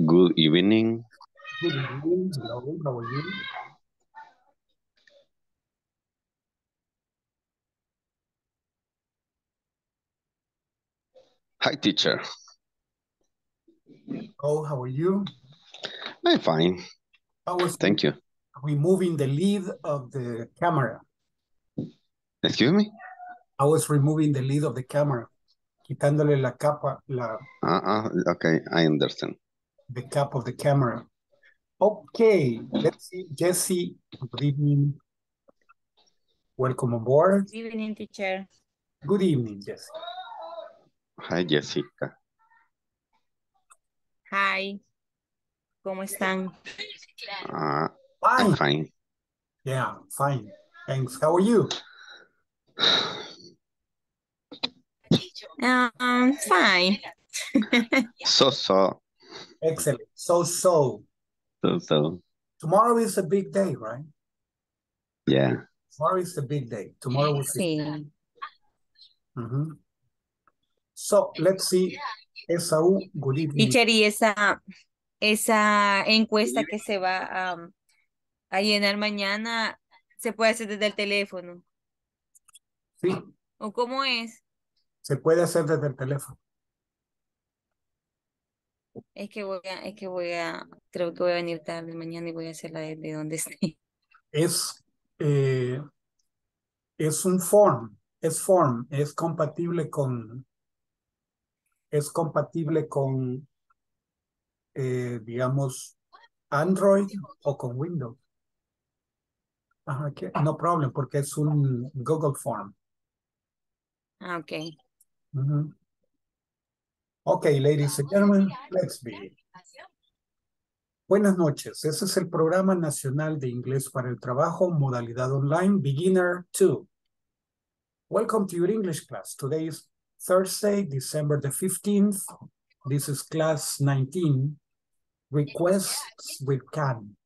Good evening. Good evening. Hello, how are you? Hi, teacher. Oh, how are you? I'm fine. I was Thank you. removing the lid of the camera. Excuse me? I was removing the lid of the camera, quitándole la capa, la, Uh-uh. Okay, I understand. The cap of the camera. Okay, let's see. Jesse, good evening. Welcome aboard. Good evening, teacher. Good evening, Jesse. Hi, Jessica. Hi. ¿Cómo están? Uh, I'm Fine. fine. Yeah, fine. Thanks. How are you? Um, fine. So, so, Excellent. So, so. so, so. Tomorrow is a big day, right? Yeah. Tomorrow is a big day. Tomorrow is Sí. Mhm. So let's see. Esau, good evening. Teacher, y esa, esa encuesta que se va a, a llenar mañana, ¿se puede hacer desde el teléfono? Sí, ¿O cómo es? se puede hacer desde el teléfono. Es que voy a, es que voy a, creo que voy a venir tarde mañana y voy a hacerla desde donde esté. Es, eh, es un form, es form, es compatible con, es compatible con, eh, digamos, Android o con Windows. Ajá, que- no problem, porque es un Google Form. Ah, ok. Ujú. Okay, ladies and gentlemen, let's begin. Buenas noches. Ese es el Programa Nacional de Inglés para el Trabajo, modalidad online, Beginner 2. Welcome to your English class. Today is Thursday, December the 15th. This is class 19, Requests with CAN.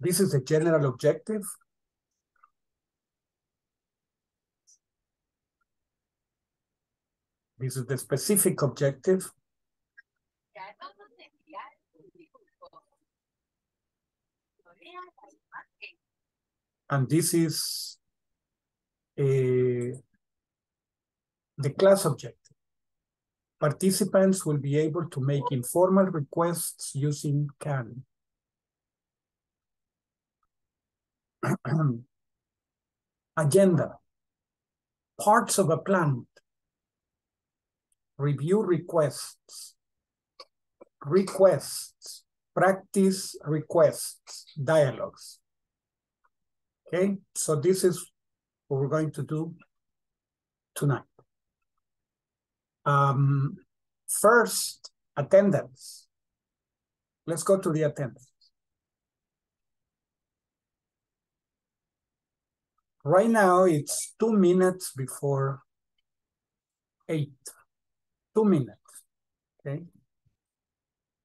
This is the general objective. This is the specific objective. And this is eh, the class objective. Participants will be able to make informal requests using CAN. Agenda. Parts of a plan. Review requests. Requests. Practice requests. Dialogues. Okay, so this is what we're going to do tonight. Um, first, attendance. Let's go to the attendance. Right now, it's two minutes before eight. Two minutes, okay?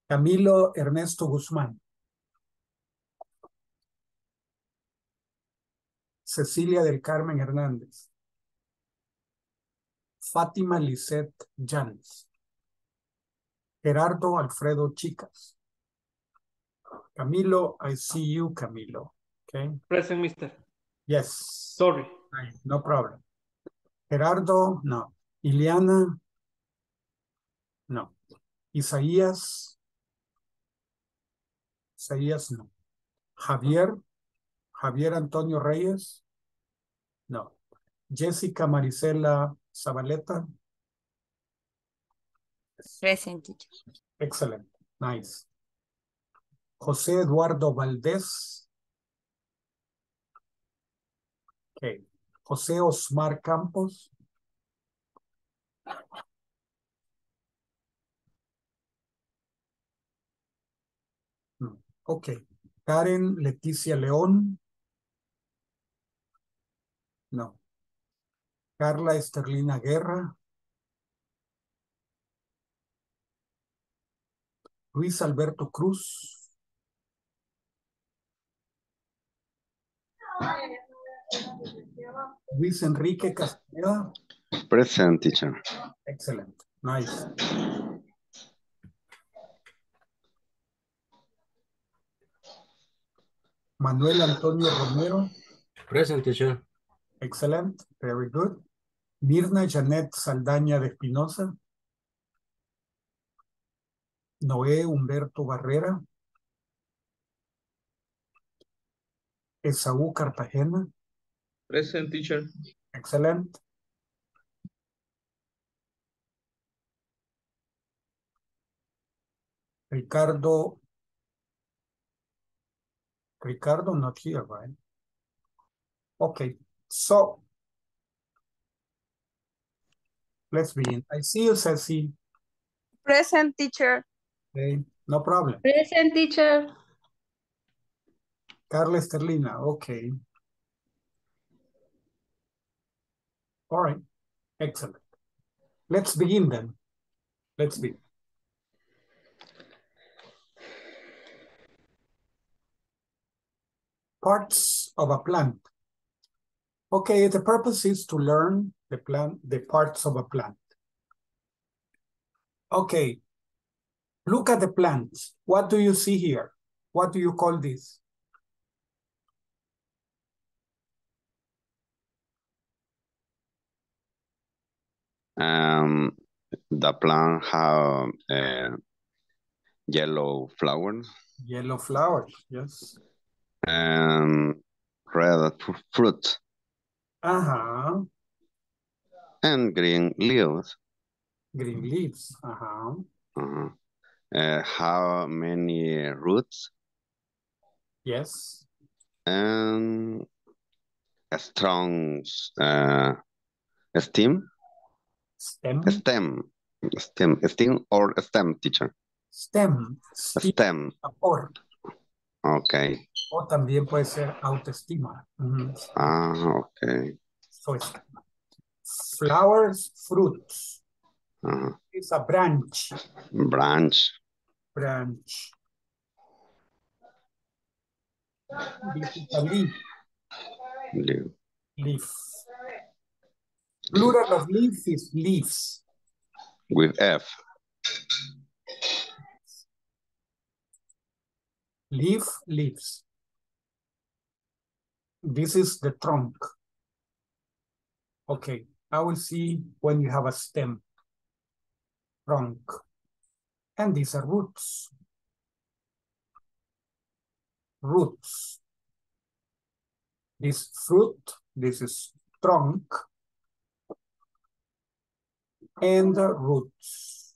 Camilo Ernesto Guzmán. Cecilia del Carmen Hernández. Fátima Lisette Llanes. Gerardo Alfredo Chicas. Camilo, I see you, Camilo. Okay, Present, mister. yes. Sorry. No problem. Gerardo, no. Iliana, no. Isaías, Isaías, no. Javier, Javier Antonio Reyes, no. Jessica Marisela Zabaleta, Present, excellent, nice. José Eduardo Valdés. Okay. José Osmar Campos. No. Ok. Karen Leticia León. No. Carla Esterlina Guerra. Luis Alberto Cruz. Luis Enrique Castañeda. Present, teacher. Excellent. Nice. Manuel Antonio Romero. Present, teacher. Excellent. Very good. Mirna Janet Saldaña de Espinosa. Noé Humberto Barrera. Esaú Cartagena. Present teacher. Excellent. Ricardo. Ricardo not here, right? Okay, so let's begin. I see you, Ceci. Present teacher. Okay, no problem. Present teacher. Carla Esterlina, okay. All right, excellent. Let's begin then. Let's begin. Parts of a plant. Okay, the purpose is to learn the plant, the parts of a plant. Okay, look at the plant. What do you see here? What do you call this? Um, the plant have uh, yellow flowers Yellow flowers, yes. And red fruit. Uh-huh, and green leaves. green leaves, uh-huh. Uh-huh. Uh, how many roots? Yes, and a strong uh, stem, stem, stem, stem, stem or stem teacher, stem, stem, stem. or, Okay. O también puede ser autoestima. Ah. So it's flowers, fruits. Uh-huh. It's a branch, Branch. branch. Leaf, leaf. leaf. Plural of leaf is leaves. With F. Leaf, leaves. This is the trunk. Okay, I will see when you have a stem. Trunk. And these are roots. Roots. This fruit, this is trunk. And the roots.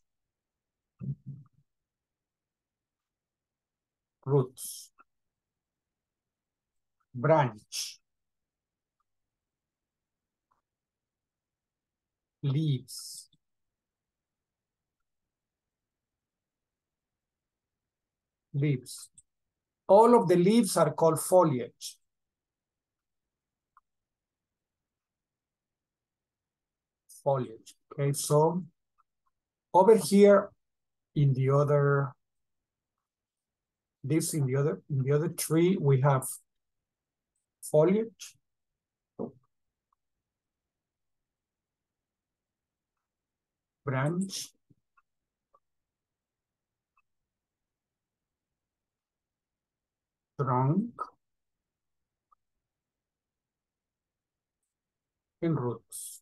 Roots. Branch. Leaves. Leaves. All of the leaves are called foliage. Foliage. Okay, so over here in the other this in the other in the other tree we have foliage. Branch. Trunk. And roots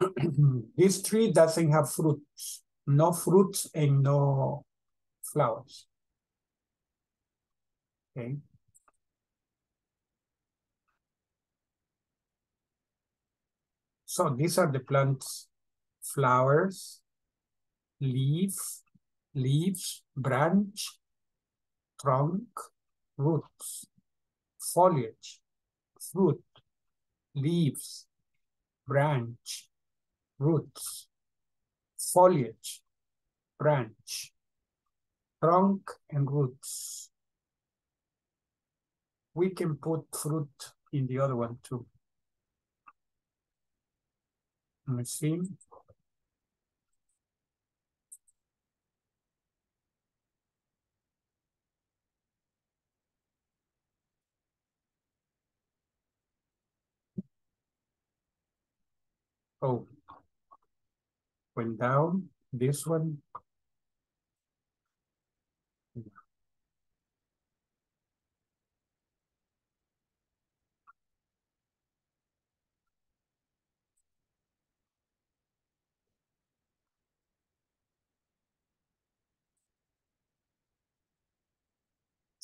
this tree doesn't have fruits, no fruits and no flowers. Okay. So these are the plants, flowers, leaf, leaves, branch, trunk, roots, foliage, fruit, leaves, branch, roots, foliage, branch, trunk and roots. We can put fruit in the other one too. Let me see. Oh, went down, this one.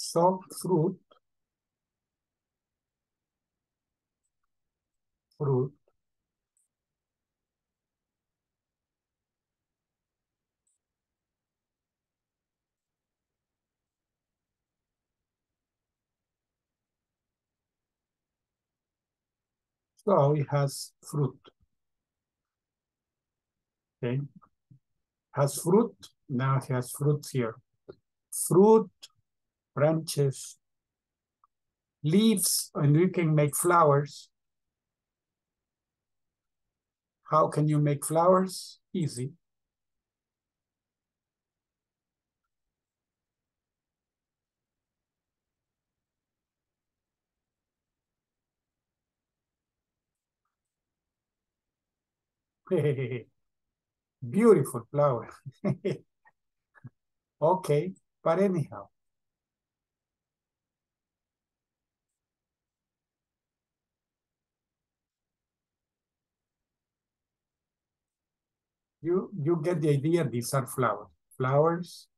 So fruit. Fruit. So it has fruit. Okay. Has fruit. Now it has fruits here. Fruit, branches, leaves, and you can make flowers. How can you make flowers? Easy. Beautiful flower. okay, but anyhow. You, you get the idea, these are flowers. Flowers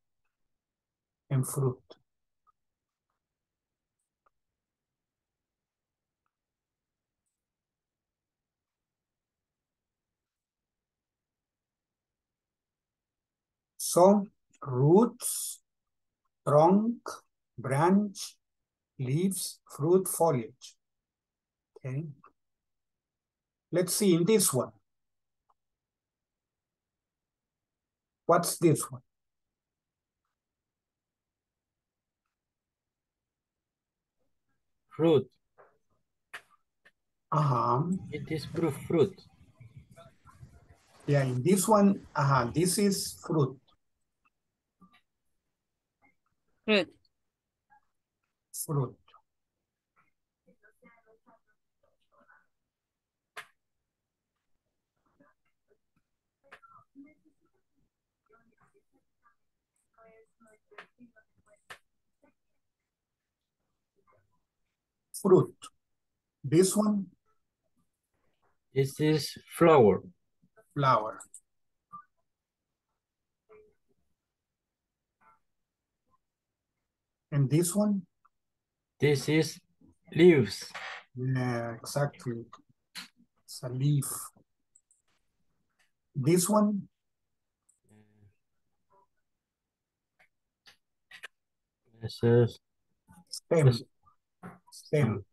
and fruit. So, roots, trunk, branch, leaves, fruit, foliage. Okay. Let's see in this one. What's this one? Fruit. Uh-huh. It is fruit. Fruit. Yeah, in this one, uh-huh, this is fruit. Fruit. Fruit. Fruit. This one, This is flower. flower. And this one? This is leaves. Yeah, exactly. It's a leaf. This one? This is Stem. Yes. Stem.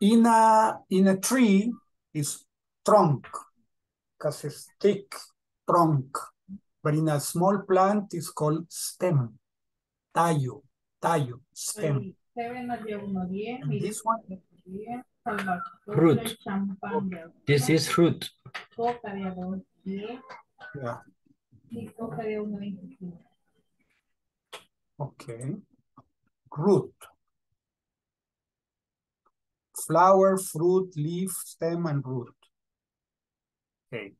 In a in a tree is trunk, because it's thick trunk. But in a small plant is called stem. Tallo, tallo, stem. And this one? Fruit. this is fruit. Yeah, okay. Root. Flower, fruit, leaf, stem, and root. Okay.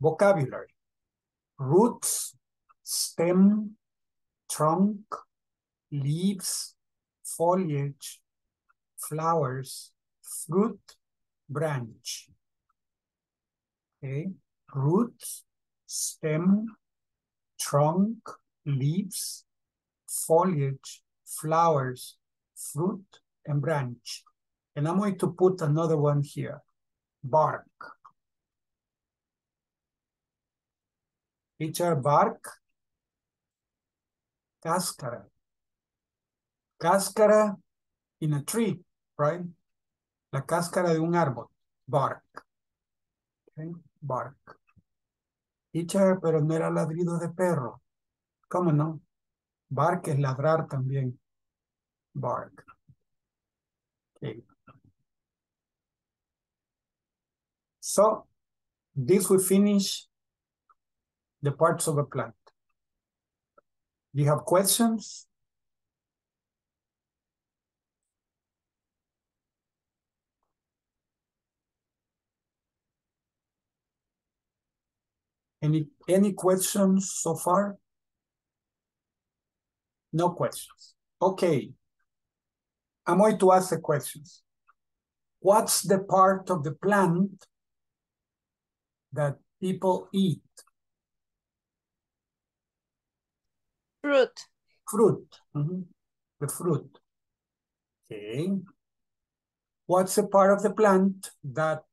Vocabulary. Roots, stem, trunk, leaves, foliage, flowers, fruit, branch. Okay, roots, stem, trunk, leaves, foliage, flowers, fruit, and branch. And I'm going to put another one here, bark. Teacher, bark, cáscara. Cáscara in a tree, right? La cáscara de un árbol, bark. Okay, bark. Teacher, pero no era ladrido de perro. ¿Cómo no? Bark es ladrar también. Bark. Okay. So, this will finish the parts of a plant. Do you have questions? Any, any questions so far? No questions. Okay. I'm going to ask the questions. What's the part of the plant that people eat? Fruit. Fruit. Mhm. The fruit. Okay. What's the part of the plant that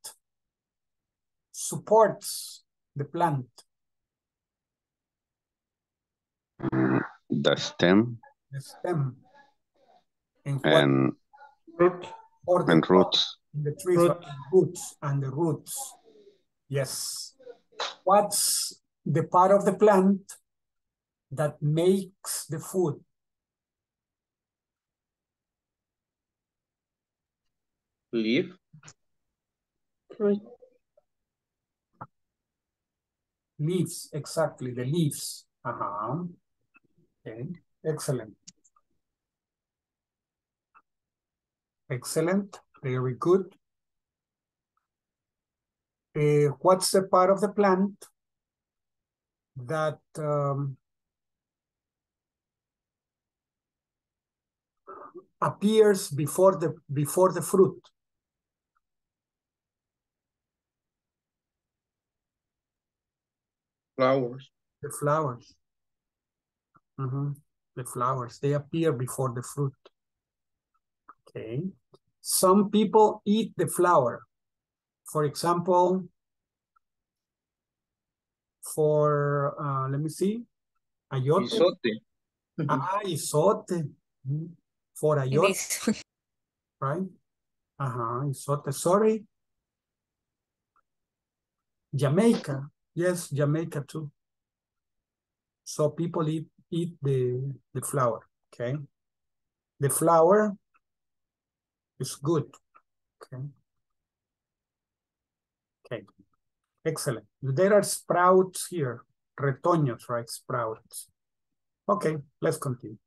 supports the plant? Mm, The stem The stem. And what and, Root. or the and roots. in the trees Root. roots and the roots. Yes. What's the part of the plant that makes the food? Leaf. Leaves, exactly, the leaves. Uh-huh. Okay, excellent. Excellent, very good. Uh, what's the part of the plant that um, appears before the before the fruit? Flowers. The flowers. Mhm, The flowers, they appear before the fruit. Okay. Some people eat the flower. For example, for, uh, let me see, ayote. Isote. Ah, isote. Mhm. For ayote, right? Uh-huh, isote, sorry. Jamaica, yes, Jamaica too. So people eat eat the the flower, okay? The flower is good, okay? Okay, excellent. There are sprouts here, retoños, right? Sprouts. Okay, let's continue.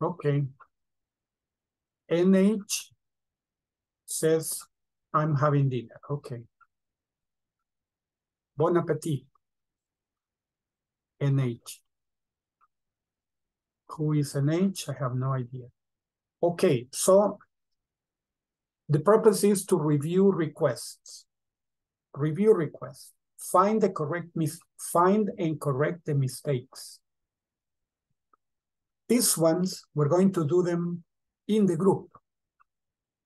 Okay. NH says, I'm having dinner. Okay. Bon appetit. NH. Who is NH? I have no idea. Okay, so the purpose is to review requests. Review requests. Find the correct mis find and correct the mistakes. These ones, we're going to do them in the group.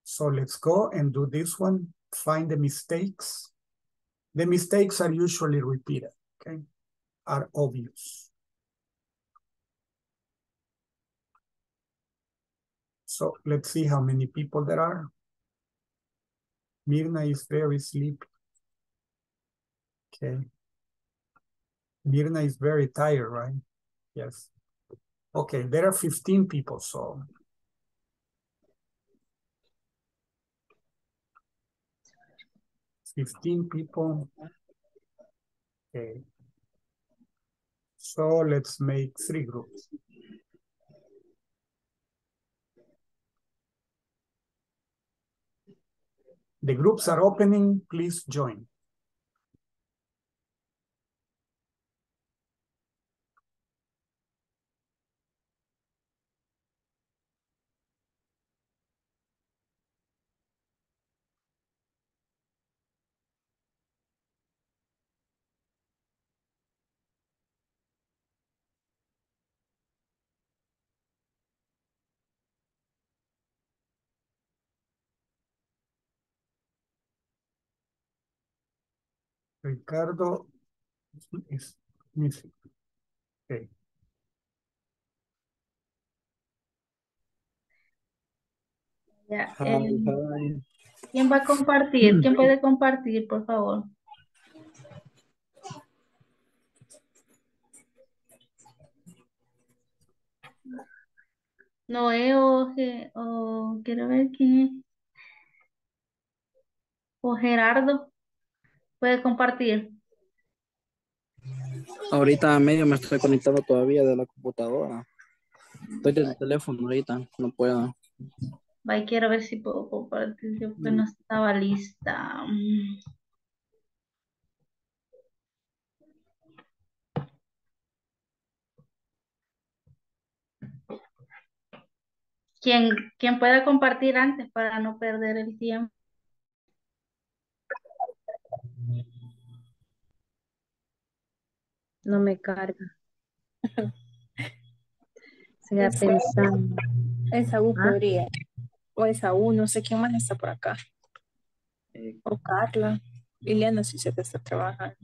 So let's go and do this one, find the mistakes. The mistakes are usually repeated, okay? Are obvious. So let's see how many people there are. Mirna is very sleepy. Okay. Mirna is very tired, right? Yes. Okay, there are 15 people, so. Fifteen people. Okay. So let's make three groups. The groups are opening, please join. Ricardo is missing. Okay. Ya, eh, hi. ¿Quién va a compartir? ¿Quién puede compartir, por favor? Noé o, o quiero ver quién es. O Gerardo. Puede compartir. Ahorita a medio me estoy conectando todavía de la computadora. Estoy desde el teléfono ahorita, no puedo. Y quiero ver si puedo compartir. Yo que no estaba lista. Mm. Quien, quien pueda compartir antes para no perder el tiempo. No me carga. Siga Esa, pensando. Esaú ah. podría. O Esaú, no sé quién más está por acá. Eh, o Carla. Liliana, si se te está trabajando.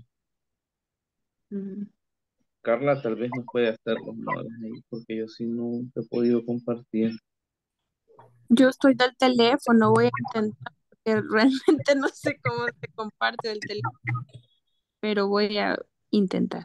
Carla tal vez no puede hacerlo ¿no? porque yo sí no he podido compartir. Yo estoy del teléfono, voy a intentar realmente no sé cómo se comparte el teléfono, pero voy a intentar.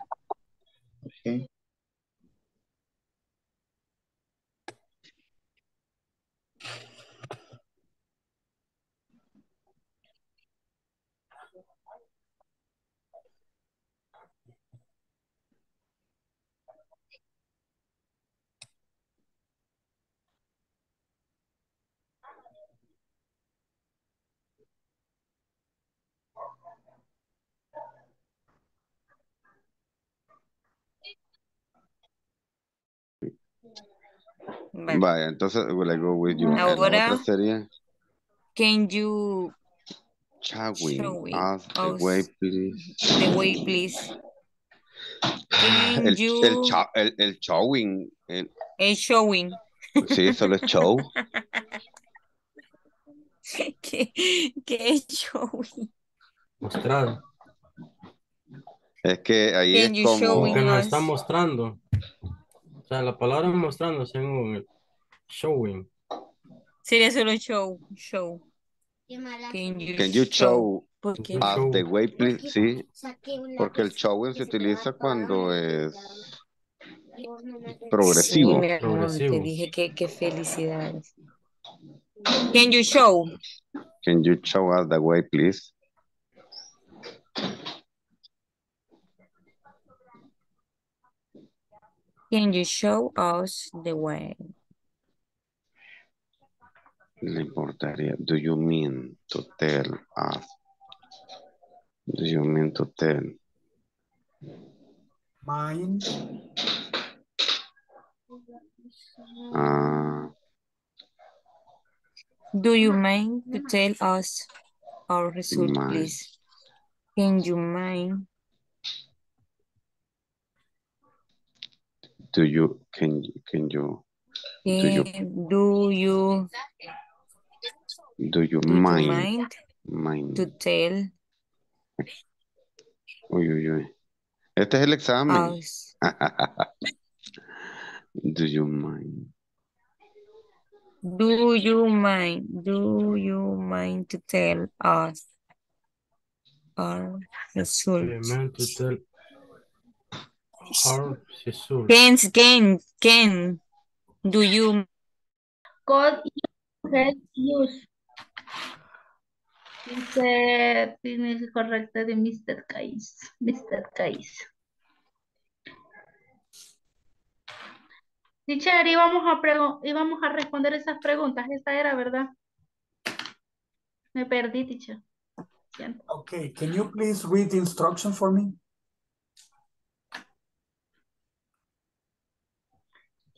Vale. Vaya, entonces, will I go with you? Ahora- sería Can you showing Showing us the us way, please. the way, please? Can El, you el, cha- el, el showing, el- el showing? sí, solo es show. ¿Qué, qué es showing? Mostrar. Es que ahí Can es como, Porque nos está mostrando. O sea, la palabra mostrando según el showing. Sería solo show, show. Can you, can you show us the Show. way, please? Sí, porque el showing se utiliza cuando es progresivo. Sí, mi amor, te dije que, que felicidades. Can you show? Can you show us the way, please? Can you show us the way? Le importaría. Do you mean to tell us? Do you mean to tell? Mind. Ah, Do you mind to tell us our result, Mind. please? Can you mind? Do you, can, can you, Do you- Can- do you do you do you mind? mind Mind. to tell Uy, uy, uy. Este es el examen. us? Do you mind? Do you mind? Do you mind to tell us our result? Element to tell result. Can, can, can, do you Code you help use. Dice, tiene correcto de Mr. Kais. Mr. Kais. Teacher, íbamos a, íbamos a responder esas preguntas. Esta era, ¿verdad? Me perdí, teacher. Siento. Okay, can you please read the instruction for me?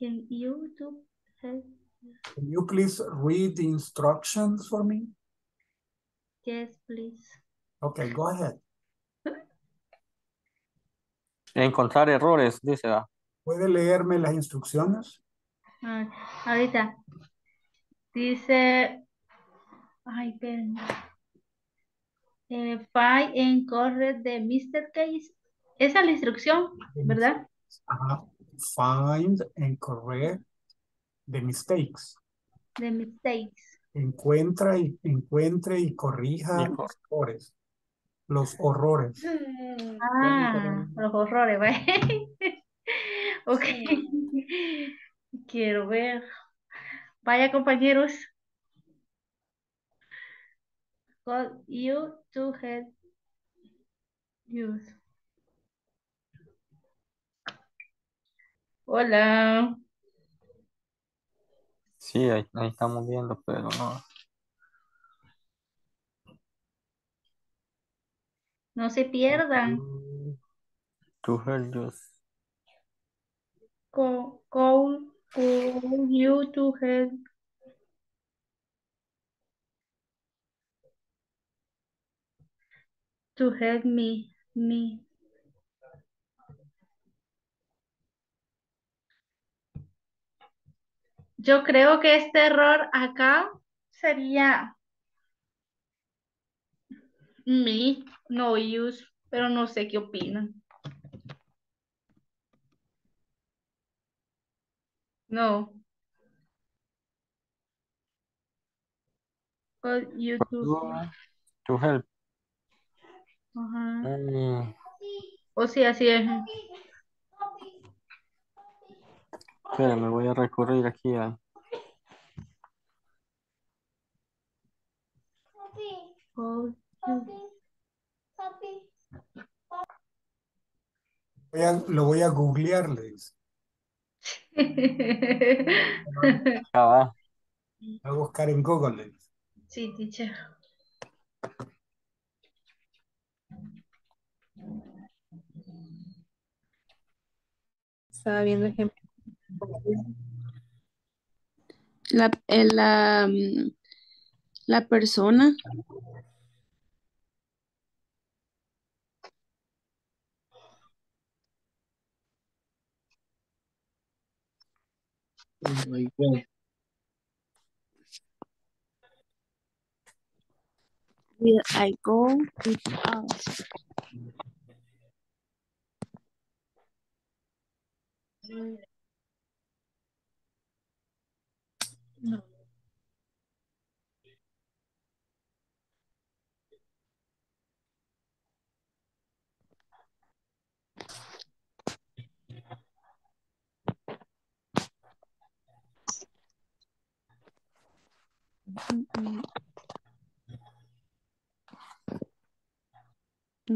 Can you do help? Can you please read the instructions for me? Yes, please. Okay, go ahead. Encontrar errores, dice. ah. ¿Puede leerme las instrucciones? Ah, ahorita. Dice. Ay, espérenme. Eh, find and correct the Mr. Case. Esa es la instrucción, ¿verdad? Ajá. Find and correct the mistakes. The mistakes. Encuentra y encuentre y corrija los errores. Los horrores. Ah, los horrores, ¿ve? Ok. Quiero ver. Vaya, compañeros. Call you to help use. Hola. Sí, ahí, ahí estamos viendo, pero no. No se pierdan. To help use. Call, call, call you to help. To help me, me. Yo creo que este error acá sería me, no use, pero no sé qué opinan. No. Call YouTube. To help. Ajá. Mm, O sí, así es. Espera, me voy a recurrir aquí a... Voy a- lo voy a googlear, le dice. Ah, va. Voy a buscar en Google. le dice. Sí, teacher. Estaba viendo ejemplo. La, eh, la, mm, la persona. Will I go with No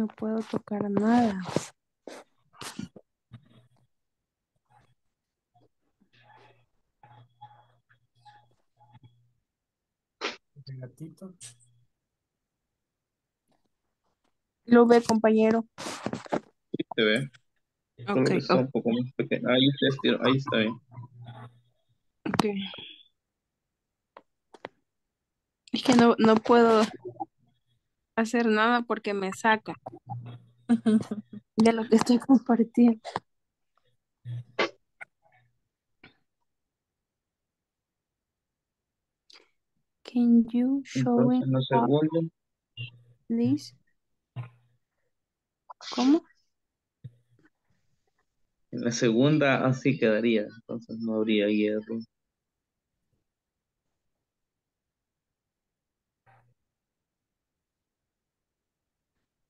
puedo tocar nada. El gatito. Lo ve, compañero. Sí se ve. Solo Ok, que está un poco más pequeño. Ahí estiró. Ahí está bien. ok. Es que no, no puedo hacer nada porque me saca de lo que estoy compartiendo. Can you show it en la up, segunda, please? ¿Cómo? en la segunda así quedaría. Entonces no habría hierro.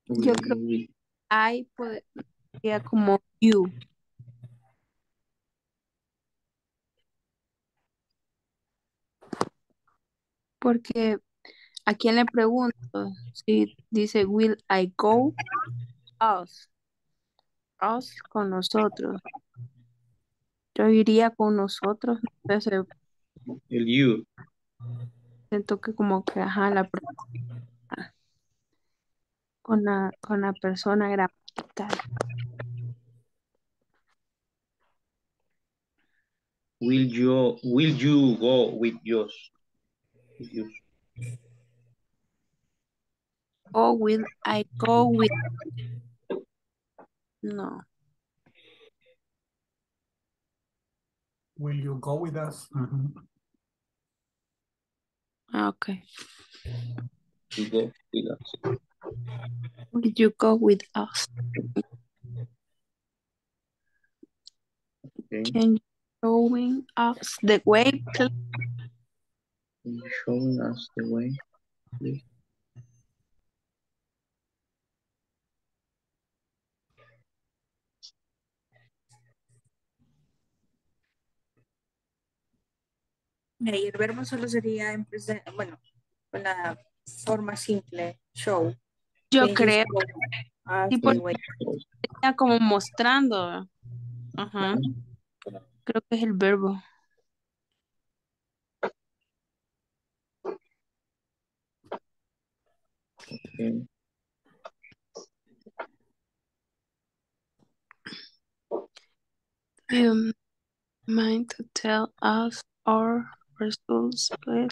Yo creo que I podría como you. Porque a quién le pregunto si dice will I go us us con nosotros yo iría con nosotros entonces El you. siento que como que ajá la con la con la persona gramatical Will you, will you go with yours? With yours. will I go with no Will you go with us? Ujú. ah, okay You go with us. will you go with us Okay. can you showing us the way please? You showing us the way, please? Y el verbo solo sería en presente, bueno, con la forma simple, show. yo creo Sí, está como mostrando ajá. Creo que es el verbo Okay. You mind to tell us our results, please?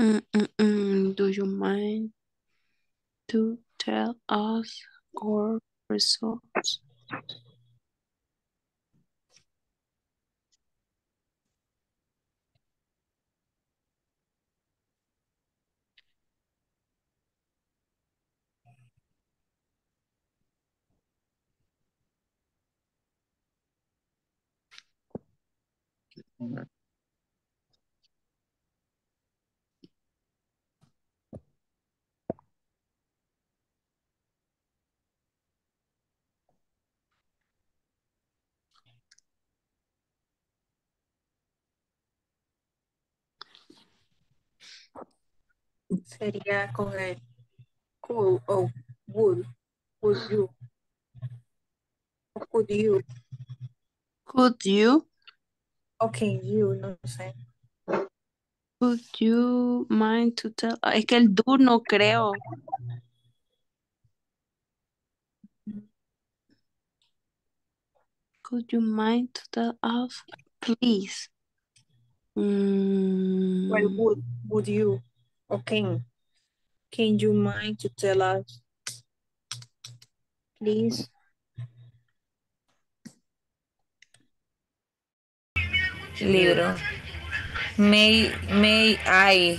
Mm, mm, mm. Do you mind to tell us our results? Sería con el could o would. Would you? Could you? Could you, O can you, no sé. could you mind to tell? ah, Es que el do no creo. Could you mind to tell us, please? Well, Mm, would, would you? O can? Can you mind to tell us? Please. Libro. May, may I.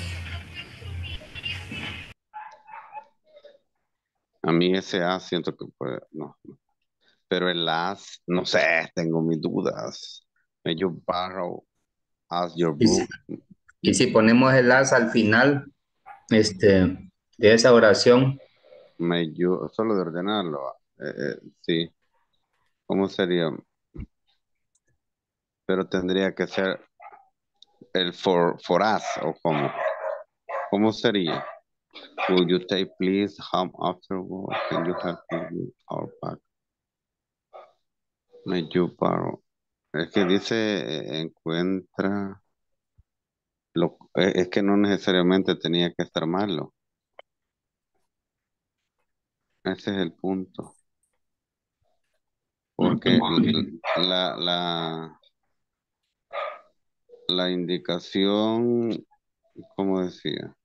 A mí ese A siento que puede, no, no. Pero el as, no sé, tengo mis dudas. May you borrow as your Y si, book? y si ponemos el as al final este, de esa oración, May you, solo de ordenarlo. eh, eh, sí. ¿Cómo sería? Pero tendría que ser el for, for us o cómo. ¿Cómo sería? Will you take please home after work? Can you help me with our bag? May you borrow? Es que dice eh, encuentra. Lo, eh, es que no necesariamente tenía que estar malo. Ese es el punto. Porque la, la, la indicación, ¿cómo decía?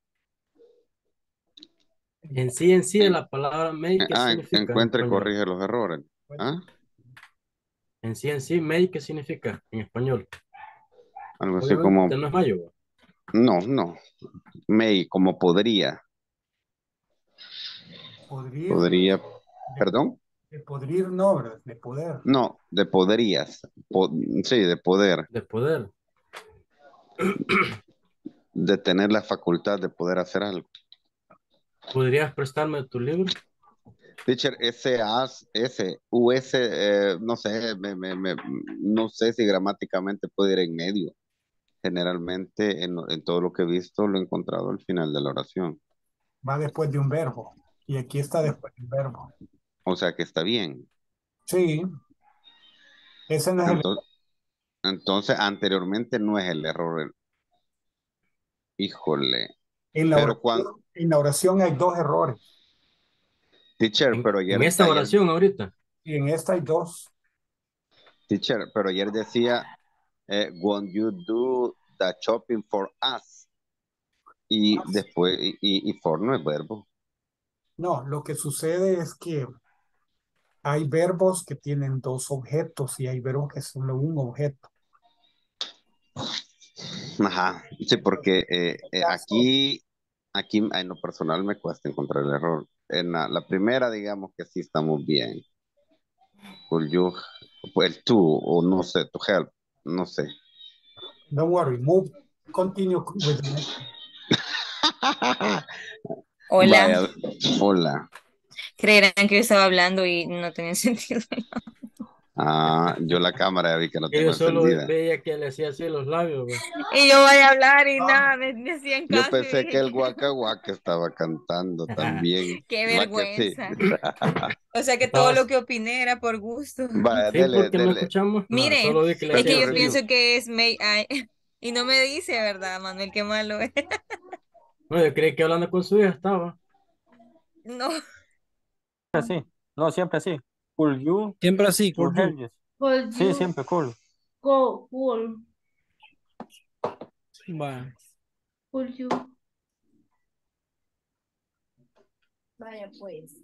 En sí, en sí, la palabra make, ¿qué Ah, significa en encuentra y corrige los errores. ¿Ah? En sí, en sí, make, ¿qué significa en español? Algo así como, Obviamente no es mayo. No, no. May, como podría. Podrir, Podría, perdón. de podrir no, ¿verdad? De poder. No, de podrías. Po- sí, de poder. De poder. De tener la facultad de poder hacer algo. ¿Podrías prestarme tu libro? Teacher, ese as, ese, US, eh, no sé, me, me, me- no sé si gramáticamente puede ir en medio. Generalmente en, en todo lo que he visto lo he encontrado al final de la oración. Va después de un verbo. Y aquí está después del verbo. O sea que está bien. Sí. Ese no es el Entonces, entonces anteriormente no es el error. el- Híjole. En la, Pero oración, cuando, en la oración hay dos errores. teacher, En, pero ayer, en esta ayer- oración ahorita. Y en esta hay dos. teacher, pero ayer decía, eh, when you do the shopping for us. Y después, y, y for no es verbo. No, lo que sucede es que hay verbos que tienen dos objetos y hay verbos que son un objeto. Ajá, sí, porque eh, eh, aquí, aquí en lo personal me cuesta encontrar el error. En la, la primera, digamos que sí estamos bien. Will you, el to, o no sé, to help, no sé. Don't worry, move, continue with the. Hola. Vaya, hola. Creerán que yo estaba hablando y no tenía sentido. Ah, yo la cámara vi que no Que tengo yo solo encendida. veía que le hacía así los labios. Y yo voy a hablar y nada, me, me hacían Yo caso. pensé y- que el Waka Waka estaba cantando también. Qué vergüenza. O sea que todo lo que opiné era por gusto. Vaya, Sí, dele, porque no dele. escuchamos. nada, Mire, es que yo pienso que es may I. Y no me dice, ¿verdad, Manuel? Qué malo es. No, yo creí que hablando con su hija estaba. No. Así. No, siempre así. Could you Siempre así, could you. Could Sí, you siempre cool. go, cool, Va. could you? Vaya pues.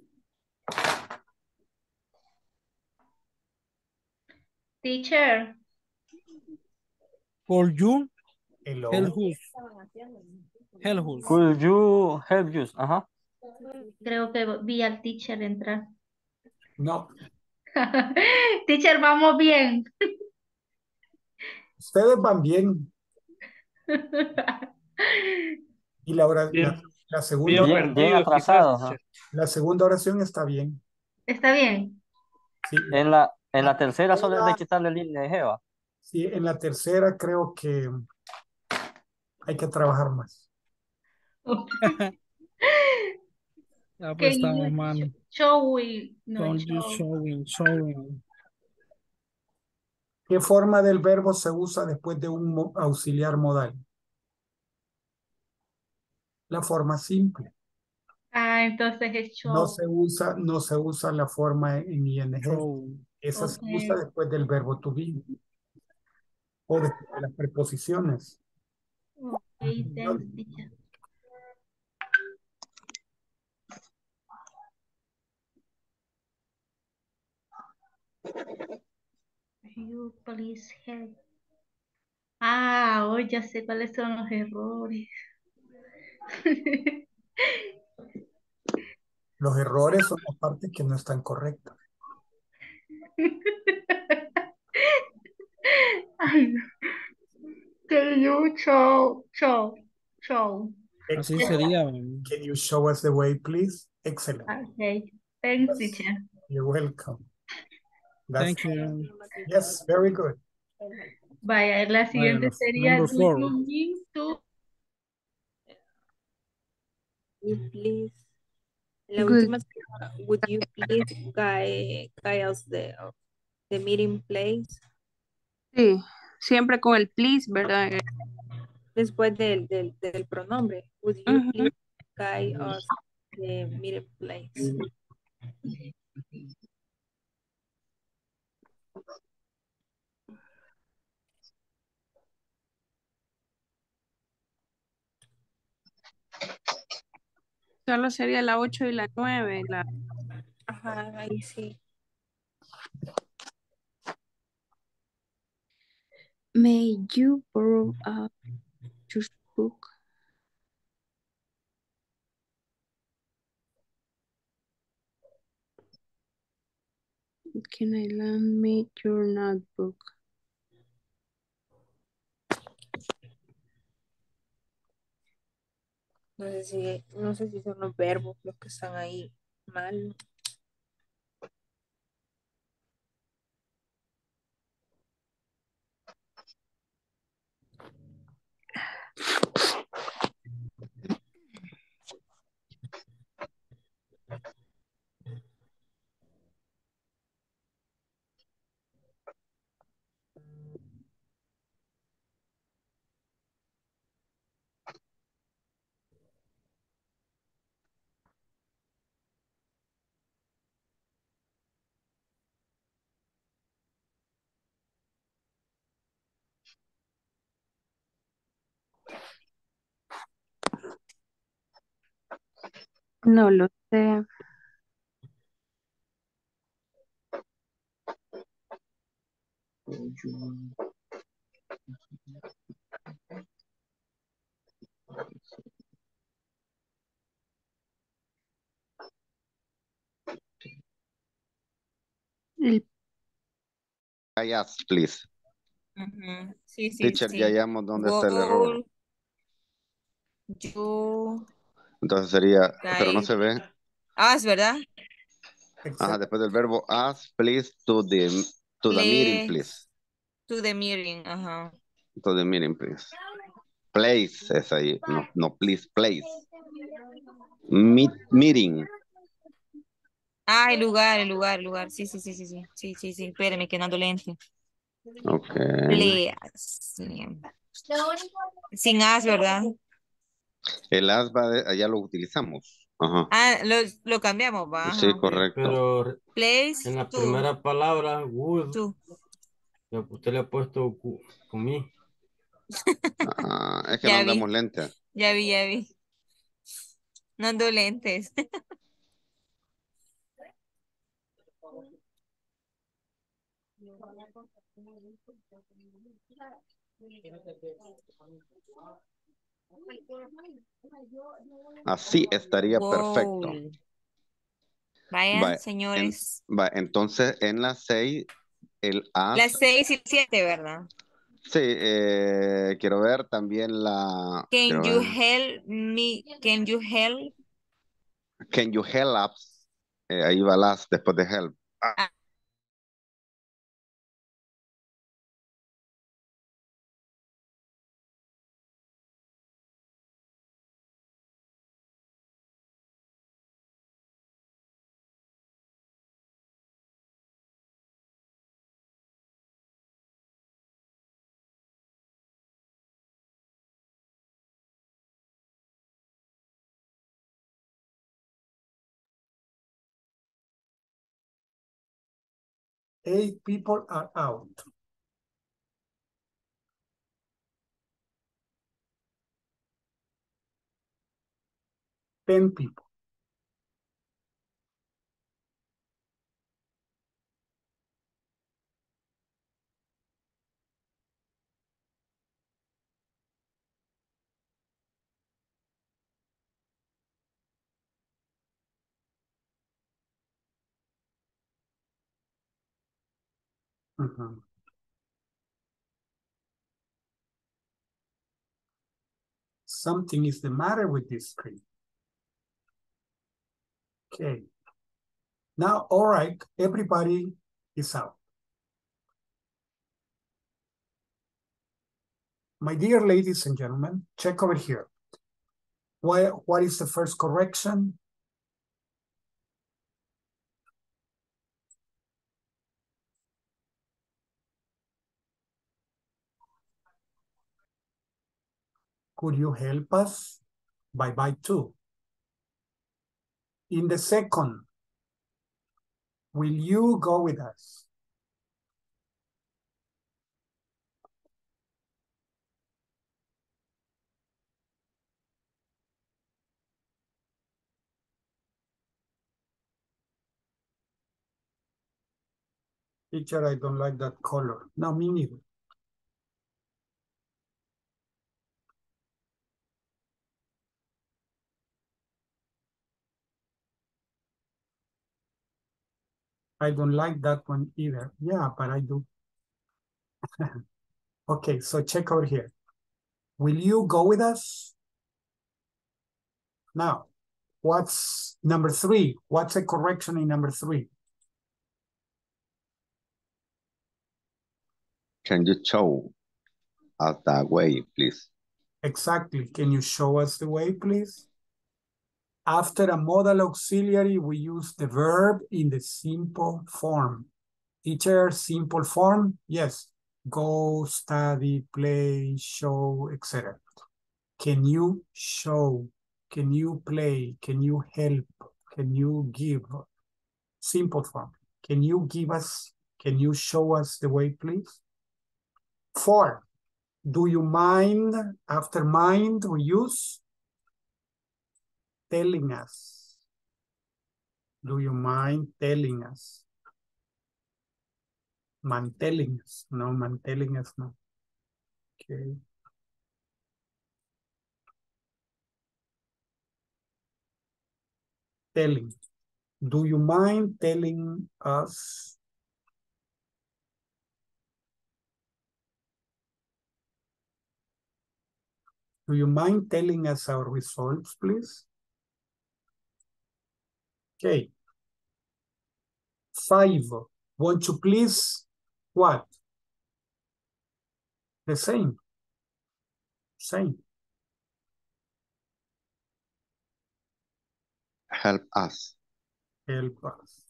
Teacher, Could you Hello. help us? Help us. Could you help you? Ajá. creo que vi al teacher entrar. No, Teacher, vamos bien. ustedes van bien. Y la, hora- Bien. la, la segunda, Bien Bien, atrasado. quizás, la segunda oración está bien. ¿Está bien? Sí, En la, en la tercera solo es de quitarle línea de Jeva. sí, en la tercera creo que hay que trabajar más. Ya Can pues estamos you mal. Showing, no, Don't you show. showing, showing. ¿Qué forma del verbo se usa después de un auxiliar modal? La forma simple. Ah, entonces es show. No se usa, no se usa la forma en ing. Show. Esa se usa después del verbo to be. O después de las preposiciones. Okay, You please help. Ah, hoy ya sé cuáles son los errores. Los errores son las partes que no están correctas. Ay, no. Can you show, show, show. Así sería. Can you show us the way, please? Excellent. Okay, thanks, teacher. You're welcome. That's- Thank you. Yes, very good. Vaya, la siguiente Bueno, sería do you mean to You please. La Good. última would you please guide, guide us the, the meeting place Sí, siempre con el please, ¿verdad? Después del, del, del pronombre. Would you Ujú. please guide us the meeting place? Solo sería la 8 y la 9. La... Ajá, ahí sí. May you borrow a your book? Can I lend me your notebook? No sé si, no sé si son los verbos los que están ahí mal. No lo sé. El I ask, please. Ujú. Sí, sí, Teacher, sí. ya hallamos dónde está el error. Goal, You Entonces sería, pero no se ve. Es verdad. Ajá, después del verbo ask, please, to the, to the meeting, please. To the meeting, ajá. To the meeting, please. Place es ahí, no, no please, place. Meet, meeting. Ah, el lugar, el lugar, el lugar. Sí, sí, sí, sí, sí. Sí, sí, sí. Espérame, que no ando lento. Ok. Please. Sí. Sin as, ¿verdad? El as va de, allá lo utilizamos. Ajá. Ah, lo, lo cambiamos, va. Sí, correcto. Pero Place en la to. primera palabra, would, to. ya usted le ha puesto comí. Ah, es que Ya no andamos lentes. Ya vi, ya vi. No ando lentes. Así estaría perfecto. Vayan, Va, en- señores. va, entonces, en las seis, el as. Las seis y siete, ¿verdad? Sí, eh, quiero ver también la. Can you ver. help me? Can you help? Can you help us? Eh, ahí va las después de help. Ah, Eight people are out. Ten people. Mhm. Something is the matter with this screen. Okay. Now, all right, everybody is out. My dear ladies and gentlemen, check over here. What, what is the first correction? Could you help us? Bye bye two. In the second, will you go with us? Teacher, I don't like that color. No, me neither. I don't like that one either. Yeah, but I do. okay, so check over here. Will you go with us? Now, what's number three? What's a correction in number three? Can you show us the way, please? Exactly. Can you show us the way, please? After a modal auxiliary, we use the verb in the simple form. Teacher, simple form? Yes. Go, study, play, show, etc. Can you show? Can you play? Can you help? Can you give? Simple form. Can you give us? Can you show us the way, please? Four. Do you mind? After mind, we use telling us. Do you mind telling us? Man telling us. No, man telling us, no. Okay. Telling. Do you mind telling us? Do you mind telling us our results, please? Okay. Five. Want you please what? The same. Same. Help us. Help us.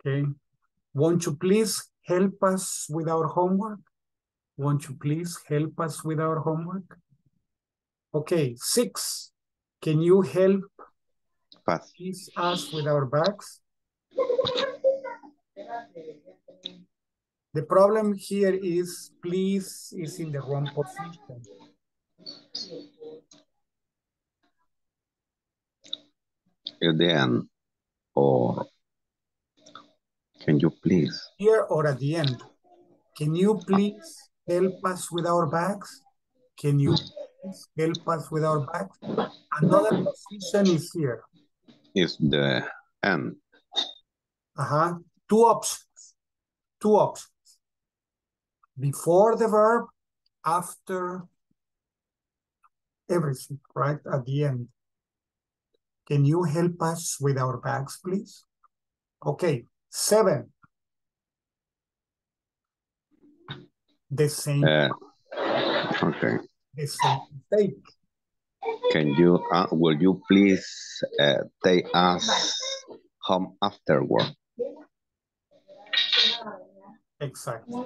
Okay. Won't you please help us with our homework? won't you please help us with our homework? Okay, six. Can you help Pass. please us with our bags? The problem here is please is in the wrong position. At the end. Or can you please? Here or at the end. Can you please help us with our bags? Can you help us with our bags? Another position is here. Is the end. Uh-huh. Two options. Two options. Before the verb, after everything, right? At the end. Can you help us with our bags, please? Okay. Seven. The same, Uh, okay. Mistake. Can you, uh, will you please uh, take us home after work? Exactly.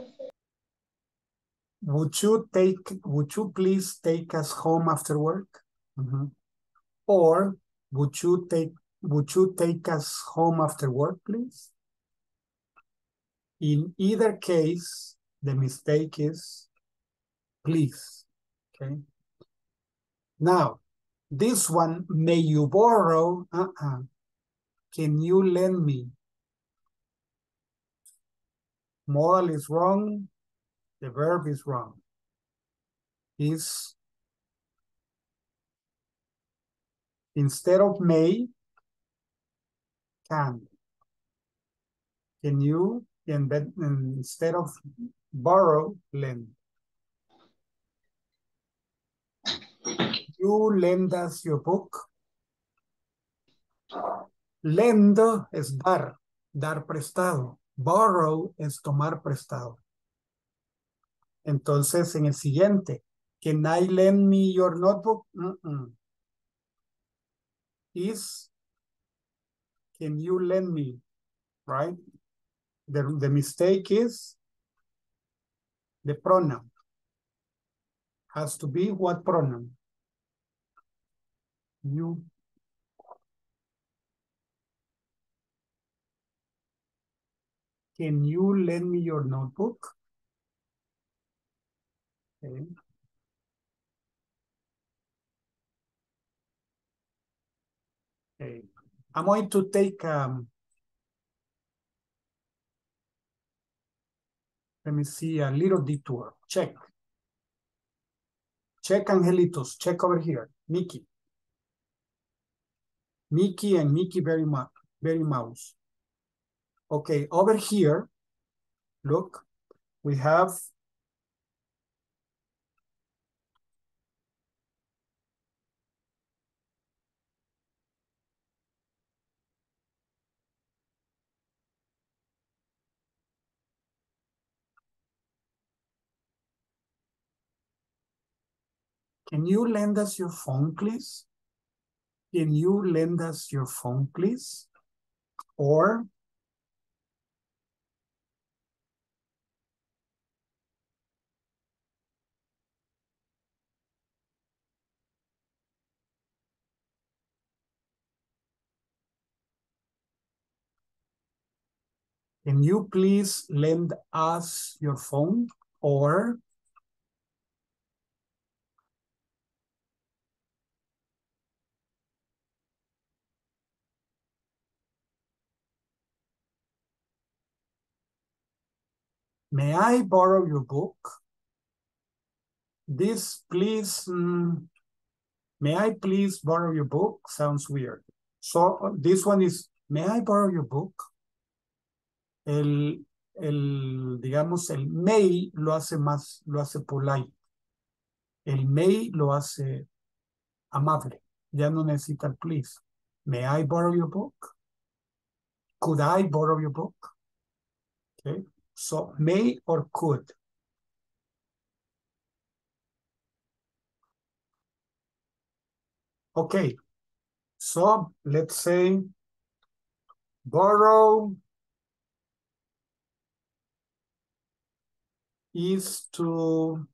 Would you take, would you please take us home after work? Mhm. Or would you take, would you take us home after work, please? In either case, the mistake is please, okay? Now, this one, may you borrow, uh-uh. Can you lend me? Moral is wrong, the verb is wrong. Is instead of may, can. Can you, and instead of borrow, lend. You lend us your book. Lend es dar, dar prestado. Borrow es tomar prestado. Entonces, en el siguiente, can I lend me your notebook? Is, can you lend me, right? The, the mistake is the pronoun. Has to be what pronoun? You. Can you lend me your notebook? Okay. Okay. I'm going to take um let me see a little detour. Check. Check Angelitos. Check over here. Mickey. Mickey and Mickey very, Ma Berry Mouse. Okay, over here, look, we have Can you lend us your phone, please? Can you lend us your phone, please? Or Can you please lend us your phone? Or May I borrow your book? This, please, mm, may I please borrow your book? Sounds weird. So this one is, may I borrow your book? El, el, digamos, el may lo hace más, lo hace polite. El may lo hace amable. Ya no necesita el please. May I borrow your book? Could I borrow your book? Okay. So may or could. Okay. So let's say borrow is to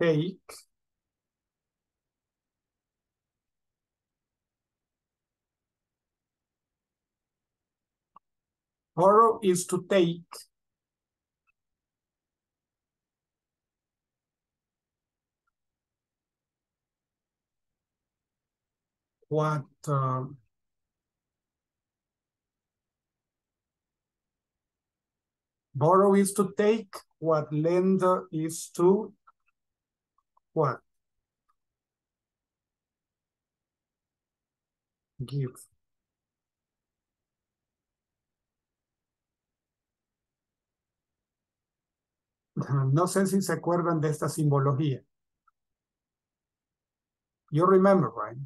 take borrow is to take. What uh, borrow is to take what lender is to what? Give no sé si se acuerdan de esta simbología you remember right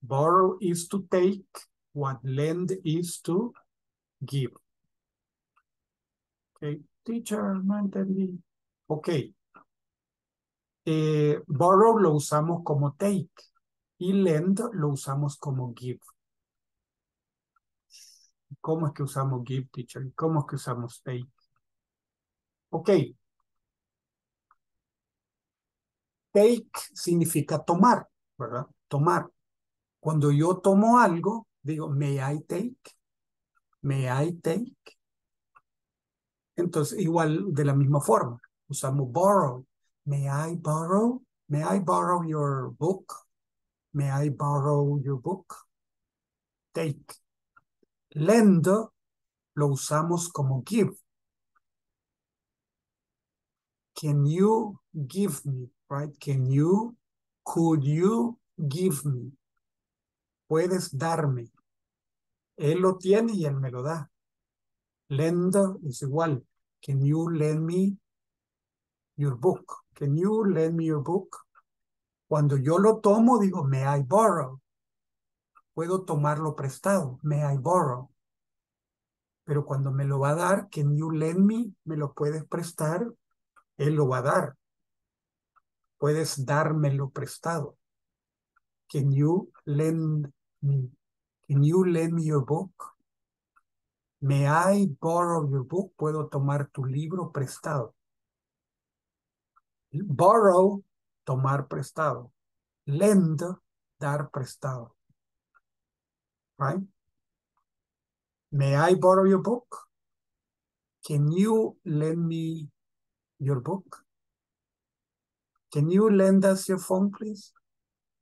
borrow is to take what lend is to give Okay, teacher, no entendí. Ok. Eh, borrow lo usamos como take y lend lo usamos como give. ¿Cómo es que usamos give, teacher? ¿Cómo es que usamos take? Ok. Take significa tomar, ¿verdad? Tomar. Cuando yo tomo algo, digo, may I take? May I take? Entonces, igual de la misma forma, usamos borrow. May I borrow? May I borrow your book? May I borrow your book? Take. Lend lo usamos como give. Can you give me, right? Can you, could you give me? Puedes darme. Él lo tiene y él me lo da. Lend es igual. Can you lend me your book? Can you lend me your book? Cuando yo lo tomo, digo, may I borrow? Puedo tomarlo prestado. May I borrow? Pero cuando me lo va a dar, can you lend me? Me lo puedes prestar. Él lo va a dar. Puedes dármelo prestado. Can you lend me? Can you lend me your book? May I borrow your book? Puedo tomar tu libro prestado. Borrow, tomar prestado. Lend, dar prestado. Right? May I borrow your book? Can you lend me your book? Can you lend us your phone, please?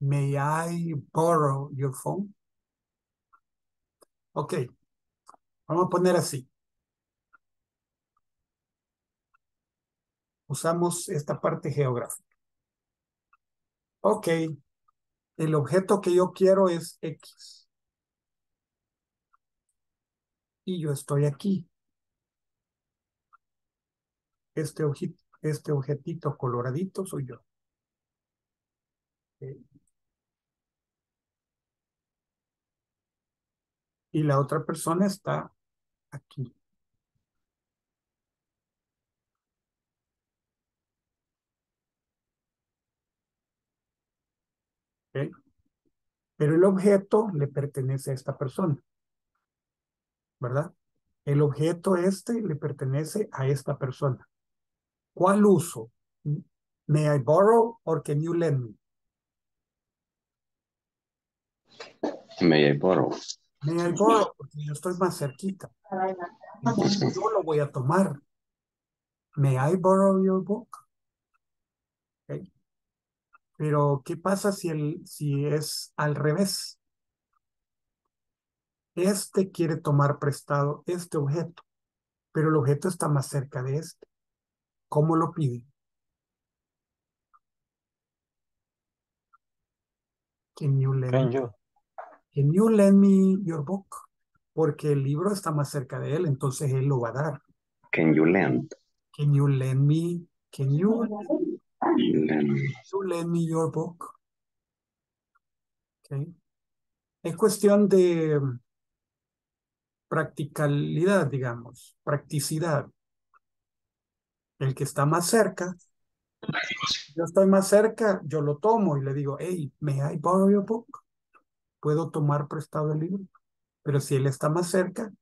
May I borrow your phone? Ok. Vamos a poner así. Usamos esta parte geográfica. Ok. El objeto que yo quiero es X. Y yo estoy aquí. Este, objeto, este objetito coloradito soy yo. Okay. Y la otra persona está aquí. Pero el objeto le pertenece a esta persona. ¿Verdad? El objeto este le pertenece a esta persona. ¿Cuál uso? May I borrow or can you lend me? May I borrow? May I borrow, porque yo estoy más cerquita. Entonces yo lo voy a tomar. May I borrow your book? Okay. Pero, ¿qué pasa si, el, si es al revés? Este quiere tomar prestado este objeto, pero el objeto está más cerca de este. ¿Cómo lo pide? Can you lend Can me? you? Can you lend me your book? Porque el libro está más cerca de él, entonces él lo va a dar. Can you lend? Can you lend me? Can you, Lend. you lend me your book? Okay. Es cuestión de practicalidad, digamos, practicidad. El que está más cerca, yo estoy más cerca, yo lo tomo y le digo, hey, may I borrow your book? ¿Puedo tomar prestado el libro? Pero si él está más cerca,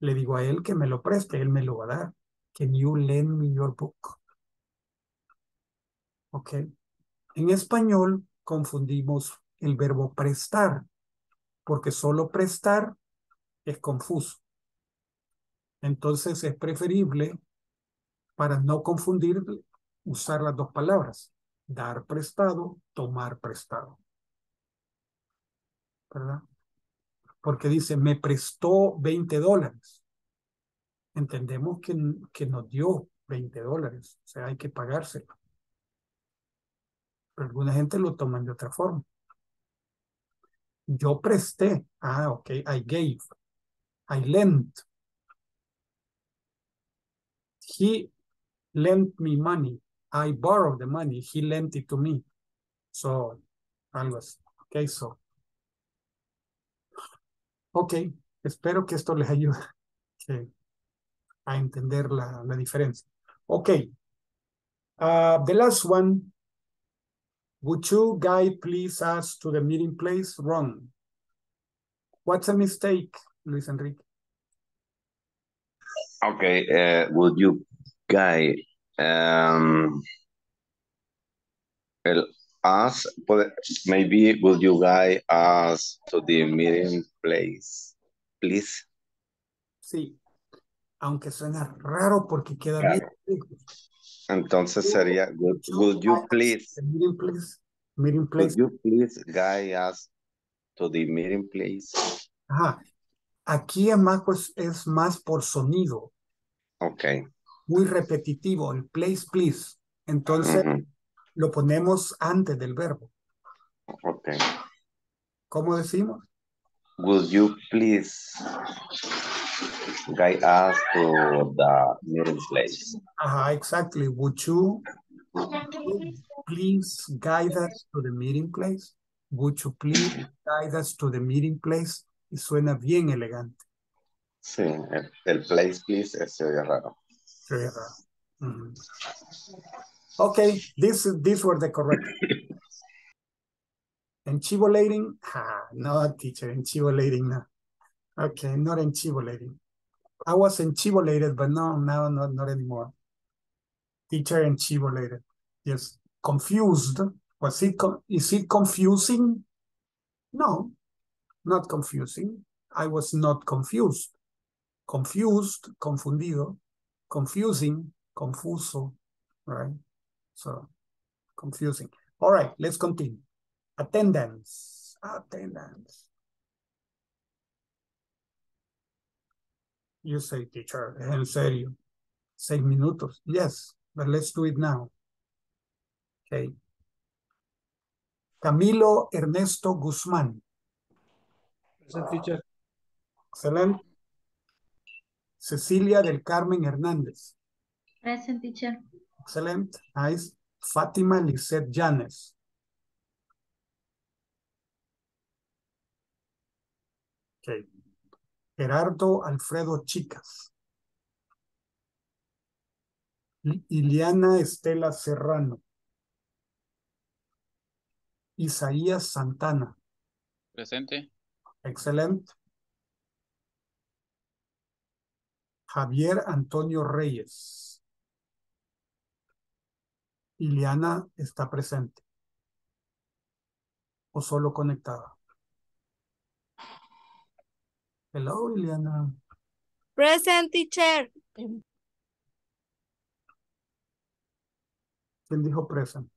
Le digo a él que me lo preste, él me lo va a dar. Can you lend me your book? Ok. En español confundimos el verbo prestar, porque solo prestar es confuso. Entonces es preferible, para no confundir, usar las dos palabras. Dar prestado, tomar prestado. ¿Verdad? Porque dice, me prestó 20 dólares. Entendemos que, que nos dio 20 dólares. O sea, hay que pagárselo. Pero alguna gente lo toman de otra forma. Yo presté. Ah, ok. I gave. I lent. He lent me money. I borrowed the money. He lent it to me. So, algo así. Ok, so. Ok, espero que esto les ayude okay, a entender la, la diferencia. Ok. Uh, the last one. Would you guy please us to the meeting place? Wrong. What's a mistake, Luis Enrique? Okay, uh, would you guy um, el us pode- maybe would you guide us to the meeting place, please? Sí. Aunque suena raro porque queda bien. Entonces sería would, would you please meeting place. Meeting would place. you please guide us to the meeting place? Ajá. Aquí es más, pues, es más por sonido. Okay. Muy repetitivo. El place, please. Entonces lo ponemos antes del verbo. Okay. ¿Cómo decimos? Would you please guide us to the meeting place? Ajá, exactly. Would you please guide us to the meeting place? Would you please guide us to the meeting place? Y suena bien elegante. Sí, el, el place, please, ese oye raro. Very raro. Mhm. Okay, this, these were the correct. Enchivolating? Ah, no, teacher, enchivolating, no. Okay, not enchivolating. I was enchivolated, but no, now not, not anymore. Teacher enchivolated. Yes, confused. Was it, is it confusing? No, not confusing. I was not confused. Confused, confundido. Confusing, confuso, right? So, confusing. All right, let's continue. Attendance, attendance. You say, teacher, en serio. Seis minutos. Yes, but let's do it now. Okay. Camilo Ernesto Guzmán. Present teacher. Excelente. Cecilia del Carmen Hernández. Present teacher. Excelente. Nice. Fátima Lisset Llanes. Okay. Gerardo Alfredo Chicas. Iliana Estela Serrano. Isaías Santana. Presente. Excelente. Javier Antonio Reyes. Iliana está presente. O solo conectada. Hello, Iliana. Present teacher. ¿Quién dijo presente?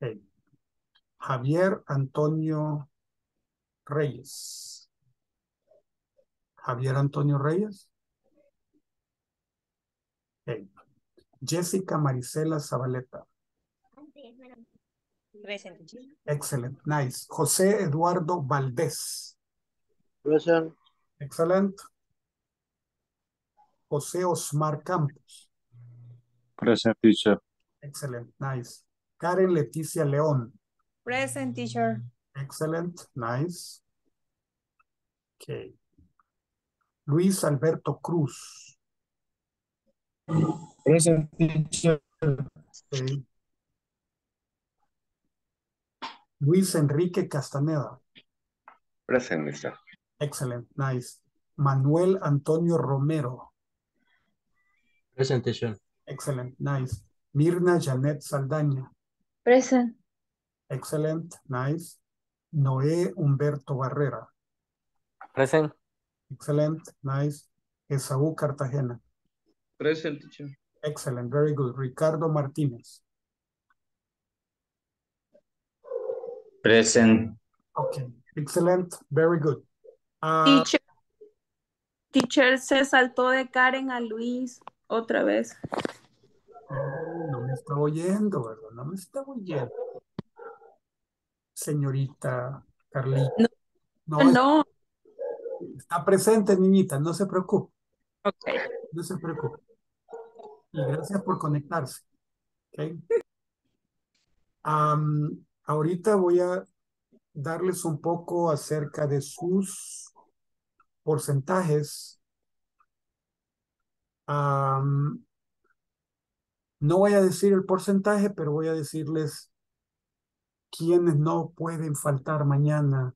Ok. Javier Antonio Reyes. Javier Antonio Reyes. Ok. Jessica Marisela Zabaleta. Present. Excellent. Nice. José Eduardo Valdés. Present. Excellent. José Osmar Campos. Present teacher. Excellent. Nice. Karen Leticia León. Present teacher. Excellent. Nice. Okay. Luis Alberto Cruz. Present teacher. Okay. Luis Enrique Castaneda. Present, mister. Excellent, nice. Manuel Antonio Romero. Present, teacher. Excellent, nice. Mirna Janet Saldaña. Present. Excellent, nice. Noé Humberto Barrera. Present. Excellent, nice. Esaú Cartagena. Present, teacher. Excellent, very good. Ricardo Martínez. Present. Okay, excellent, very good. Ah, Teacher, teacher se saltó de Karen a Luis otra vez. no, no me está oyendo, ¿verdad? No me está oyendo. Señorita Carlita. No, no. Está presente, niñita, no se preocupe. No se preocupe. Y gracias por conectarse. ¿ok? Am, ahorita voy a darles un poco acerca de sus porcentajes. No voy a decir el porcentaje, pero voy a decirles quiénes no pueden faltar mañana.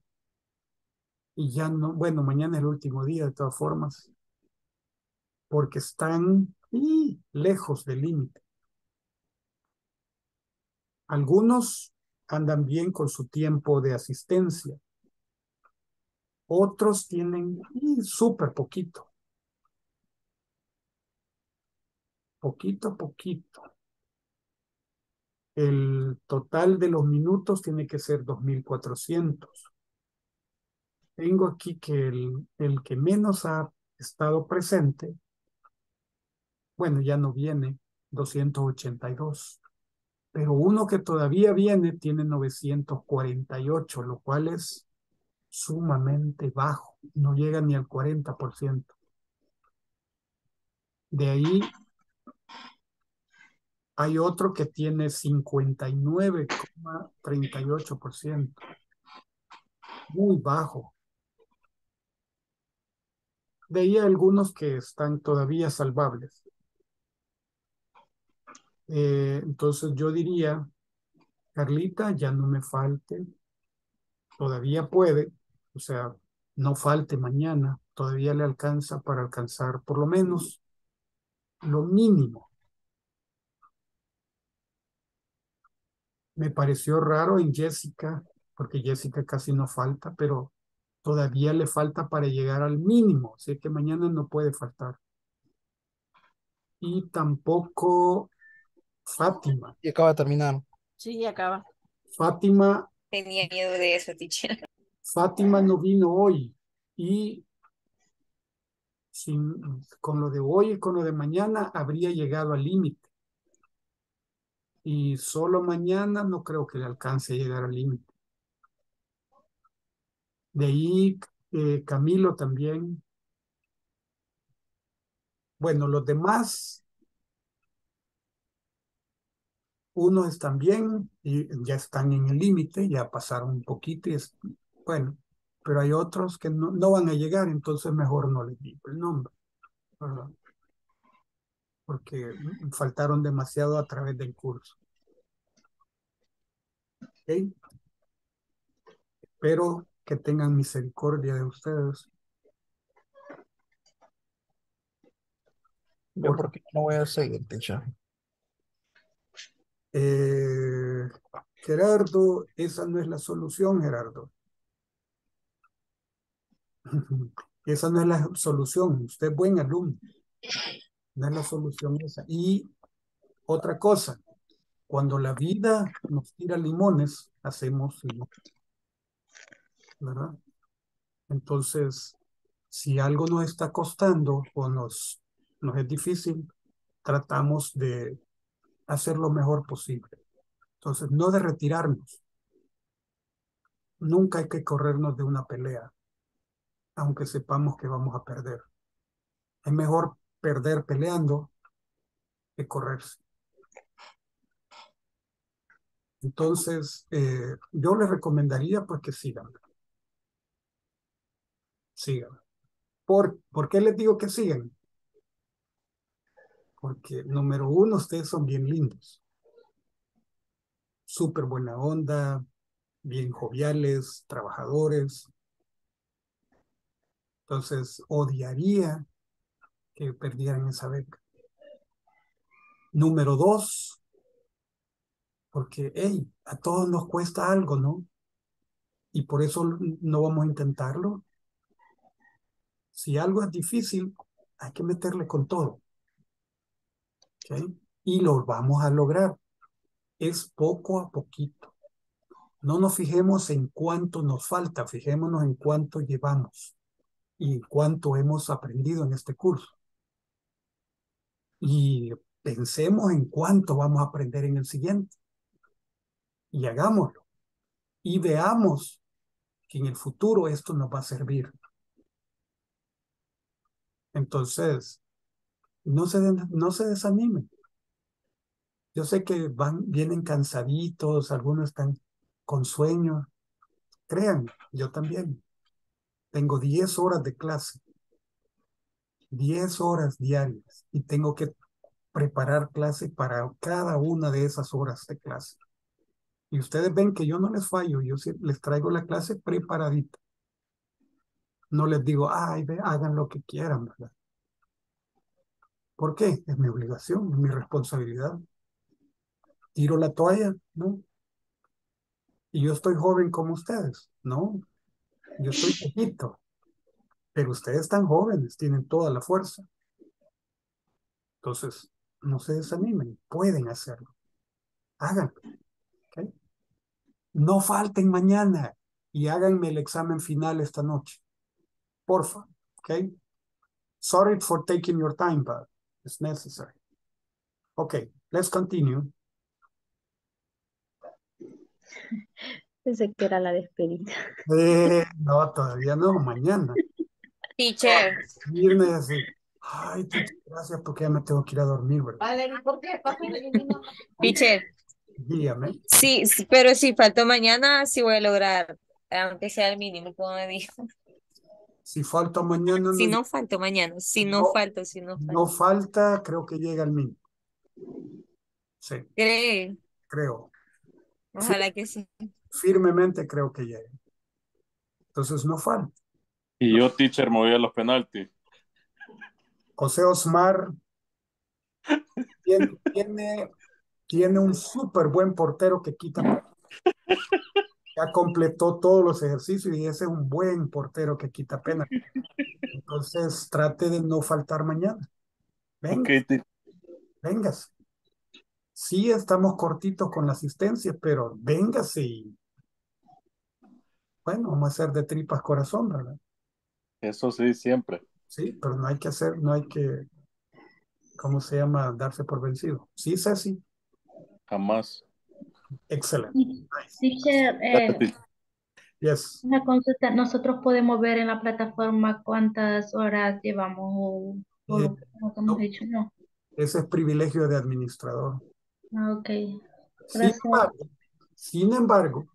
Y ya no, bueno, mañana es el último día de todas formas, porque están lejos del límite. Algunos andan bien con su tiempo de asistencia. Otros tienen súper poquito. Poquito, poquito. El total de los minutos tiene que ser 2.400. Tengo aquí que el, el que menos ha estado presente, bueno, ya no viene, 282. Pero uno que todavía viene tiene 948, lo cual es sumamente bajo, no llega ni al 40%. De ahí hay otro que tiene 59,38%, muy bajo. Hay algunos que están todavía salvables. Eh, entonces yo diría, Carlita, ya no me falte, todavía puede, o sea, no falte mañana, todavía le alcanza para alcanzar por lo menos lo mínimo. Me pareció raro en Jessica, porque Jessica casi no falta, pero todavía le falta para llegar al mínimo, así que mañana no puede faltar. Y tampoco Fátima. Y acaba de terminar. Sí, acaba. Fátima, Tenía miedo de eso, teacher. Fátima no vino hoy y sin, con lo de hoy y con lo de mañana habría llegado al límite. Y solo mañana no creo que le alcance a llegar al límite. De ahí eh, Camilo también. Bueno, los demás, unos están bien y ya están en el límite, ya pasaron un poquito y es, bueno, pero hay otros que no, no van a llegar, entonces mejor no les digo el nombre. Porque faltaron demasiado a través del curso. ¿Ok? Espero que tengan misericordia de ustedes. Yo porque no voy a seguir, teacher. Eh, Gerardo, esa no es la solución, Gerardo. Esa no es la solución. Usted es buen alumno. No es la solución esa. Y otra cosa, cuando la vida nos tira limones, hacemos limón. Entonces, si algo nos está costando o nos, nos es difícil, tratamos de hacer lo mejor posible. Entonces, no de retirarnos. Nunca hay que corrernos de una pelea, aunque sepamos que vamos a perder. Es mejor perder peleando que correrse. Entonces, eh, yo les recomendaría pues que sigan. Sigan. ¿Por, ¿Por qué les digo que sigan? Porque, número uno, ustedes son bien lindos. Súper buena onda, bien joviales, trabajadores. Entonces, odiaría que perdieran esa beca. Número dos, porque, hey, a todos nos cuesta algo, ¿no? Y por eso no vamos a intentarlo. Si algo es difícil, hay que meterle con todo. ¿Ok? Y lo vamos a lograr. Es poco a poquito. No nos fijemos en cuánto nos falta, fijémonos en cuánto llevamos y cuánto hemos aprendido en este curso. Y pensemos en cuánto vamos a aprender en el siguiente. Y hagámoslo. Y veamos que en el futuro esto nos va a servir. Entonces, no se, no se desanimen. Yo sé que van, vienen cansaditos, algunos están con sueño. Crean, yo también. Tengo 10 horas de clase. 10 horas diarias. Y tengo que preparar clase para cada una de esas horas de clase. Y ustedes ven que yo no les fallo, yo les traigo la clase preparadita. No les digo, ay, ve, hagan lo que quieran, ¿verdad? ¿Por qué? Es mi obligación, es mi responsabilidad. Tiro la toalla, ¿no? Y yo estoy joven como ustedes, ¿no? Yo estoy poquito, pero ustedes están jóvenes, tienen toda la fuerza. Entonces, no se desanimen, pueden hacerlo. Háganlo. ¿okay? No falten mañana y háganme el examen final esta noche. Porfa. ¿ok? Sorry for taking your time, but it's necessary. Okay, let's continue. Pensé que era la despedida. Eh, no, todavía no, mañana. Teacher. Irme así. Ay, teacher, gracias porque ya me tengo que ir a dormir, ¿verdad? Valerie, ¿por qué? Teacher. Dígame. Sí, sí, pero si faltó mañana, sí voy a lograr, aunque sea el mínimo, como me dijo. Si falta mañana. Si no falta mañana, si no, No, falta, si no falta. No falta, creo que llega al mínimo. Sí, ¿Cree? creo. Ojalá que sí. Firmemente creo que llega. Entonces no falta. Y yo, teacher, me voy a los penaltis. José Osmar tiene, tiene, tiene un súper buen portero que quita. Ya completó todos los ejercicios y ese es un buen portero que quita pena. Entonces trate de no faltar mañana. Venga, Ok, te- véngase. Sí estamos cortitos con la asistencia, pero véngase y bueno, vamos a hacer de tripas corazón, ¿verdad? Eso sí, siempre. Sí, pero no hay que hacer, no hay que, ¿cómo se llama? Darse por vencido. Sí, Ceci. Jamás. Excelente. Teacher, eh, Yes. una consulta, nosotros podemos ver en la plataforma cuántas horas llevamos o, o lo que lo que hemos hecho, ¿no? Ese es privilegio de administrador. Ah, ok, Sin embargo, sin embargo,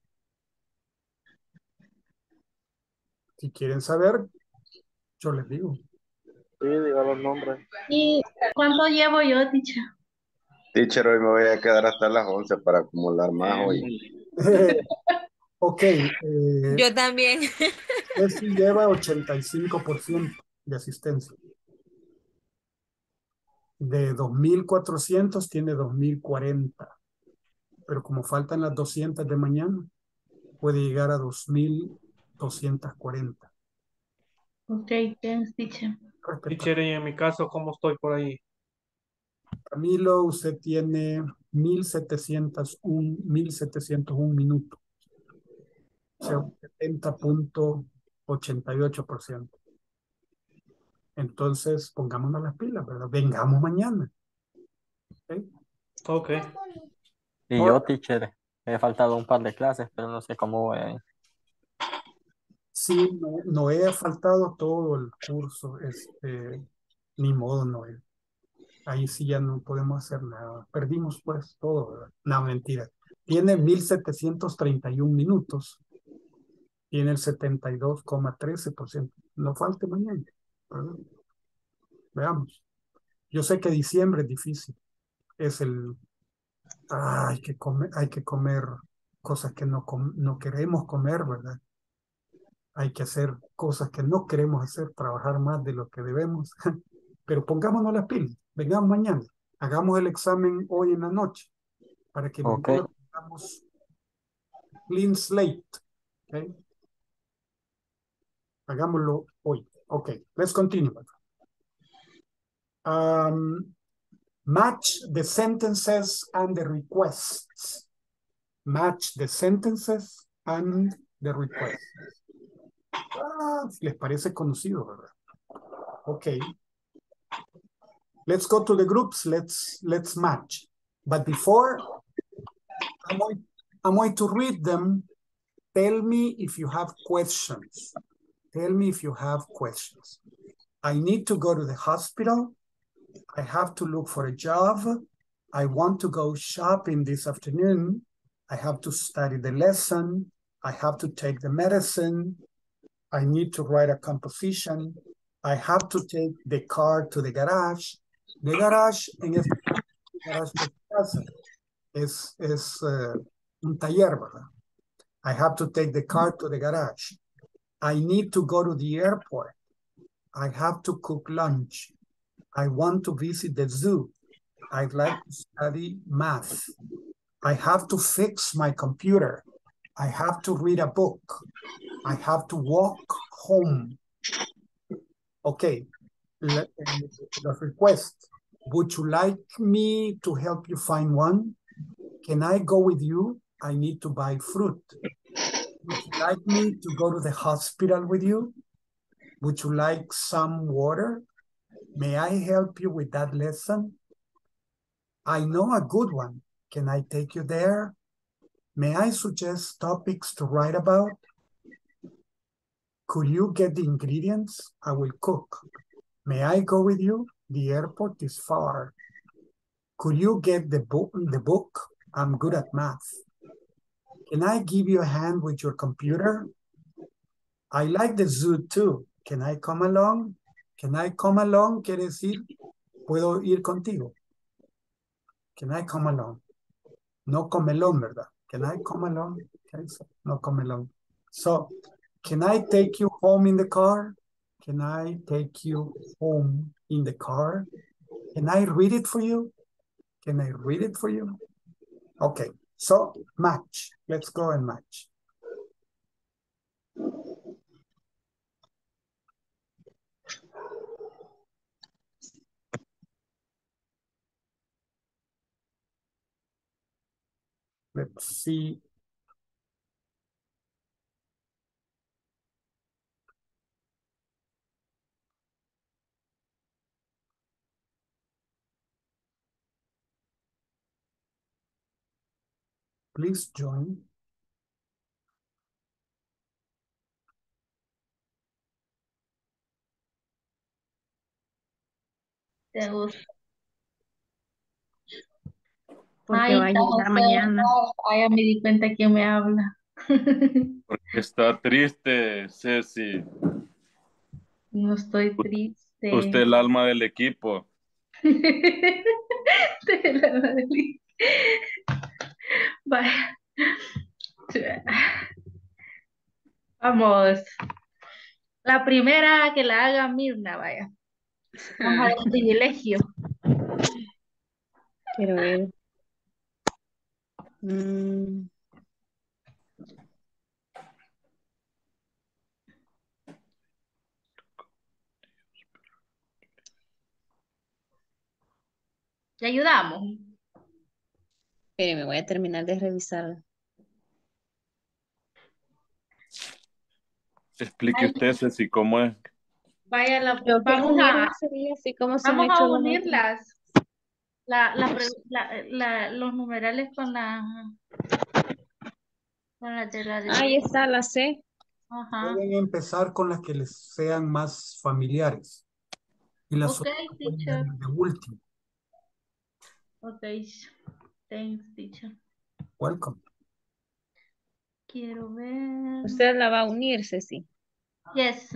si quieren saber, yo les digo. Sí, diga los nombres. ¿Y cuánto llevo yo, teacher? Teacher, hoy me voy a quedar hasta las 11 para acumular más hoy. ok, eh, Yo también. Ceci lleva 85% de asistencia. De 2.400 tiene 2.040. Pero como faltan las 200 de mañana, puede llegar a 2.240. Ok, thanks, teacher. Teacher, y en mi caso, ¿cómo estoy por ahí? Camilo, usted tiene 1.701 1.701 minutos. O sea, un 70.88%. Entonces, pongámonos las pilas, ¿verdad? Vengamos mañana. ¿ok? Ok. Y yo, teacher, he faltado un par de clases, pero no sé cómo voy a ir. Sí, no, Noé ha faltado todo el curso, este, ni modo, Noé. Ahí sí ya no podemos hacer nada. Perdimos pues todo, ¿verdad? No, mentira. Tiene 1731 minutos. Tiene el 72,13%. No falte mañana. Veamos. Yo sé que diciembre es difícil. Es el... hay que comer, hay que comer cosas que no, com- no queremos comer, ¿verdad? hay que hacer cosas que no queremos hacer, trabajar más de lo que debemos, pero pongámonos las pilas, vengamos mañana, hagamos el examen hoy en la noche, para que Ok. mañana tengamos clean slate, ¿ok? Hagámoslo hoy. Ok, let's continue. Um, match the sentences and the requests. Match the sentences and the requests. Ah, les parece conocido, ¿verdad? Ok. Let's go to the groups. Let's let's match. But before, I'm going, I'm going to read them. Tell me if you have questions. Tell me if you have questions. I need to go to the hospital. I have to look for a job. I want to go shopping this afternoon. I have to study the lesson. I have to take the medicine. I need to write a composition. I have to take the car to the garage. The garage en este garage es, es eh, un taller, ¿verdad? I have to take the car to the garage. I need to go to the airport. I have to cook lunch. I want to visit the zoo. I'd like to study math. I have to fix my computer. I have to read a book. I have to walk home. Okay, Eh, the request. Would you like me to help you find one? Can I go with you? I need to buy fruit. Would you like me to go to the hospital with you? Would you like some water? May I help you with that lesson? I know a good one. Can I take you there? May I suggest topics to write about? Could you get the ingredients? I will cook. May I go with you? The airport is far. Could you get the book? The book? I'm good at math. Can I give you a hand with your computer? I like the zoo too. Can I come along? Can I come along? Quiere decir, puedo ir contigo. Can I come along? No come along, ¿verdad? Can I come along? Okay, so no come along. So, can I take you home in the car? Can I take you home in the car? Can I read it for you? Can I read it for you? Okay, so match. Let's go and match. Let's see. Please join. Te gusta. Porque Ay, va a está llegar mañana. Ay, ya me di cuenta quién me habla. Porque está triste, Ceci. No estoy triste. Usted es el alma del equipo. Te la valí. Vaya. Vamos. La primera que la haga Mirna, vaya. Vamos a dar el privilegio. Quiero ver. Mm, Te ayudamos. Espéreme, voy a terminar de revisar. Explique usted, Ceci, cómo es. Vaya, la, que vamos a, así como se vamos a unirlas. La, la, la- la- los numerales con la con la de la de- Ahí está la C. Ajá. Pueden empezar con las que les sean más familiares. Y las Ok, otras de último. Ok. Thanks, teacher. Welcome. Quiero ver. Usted la va a unir, Ceci. Yes.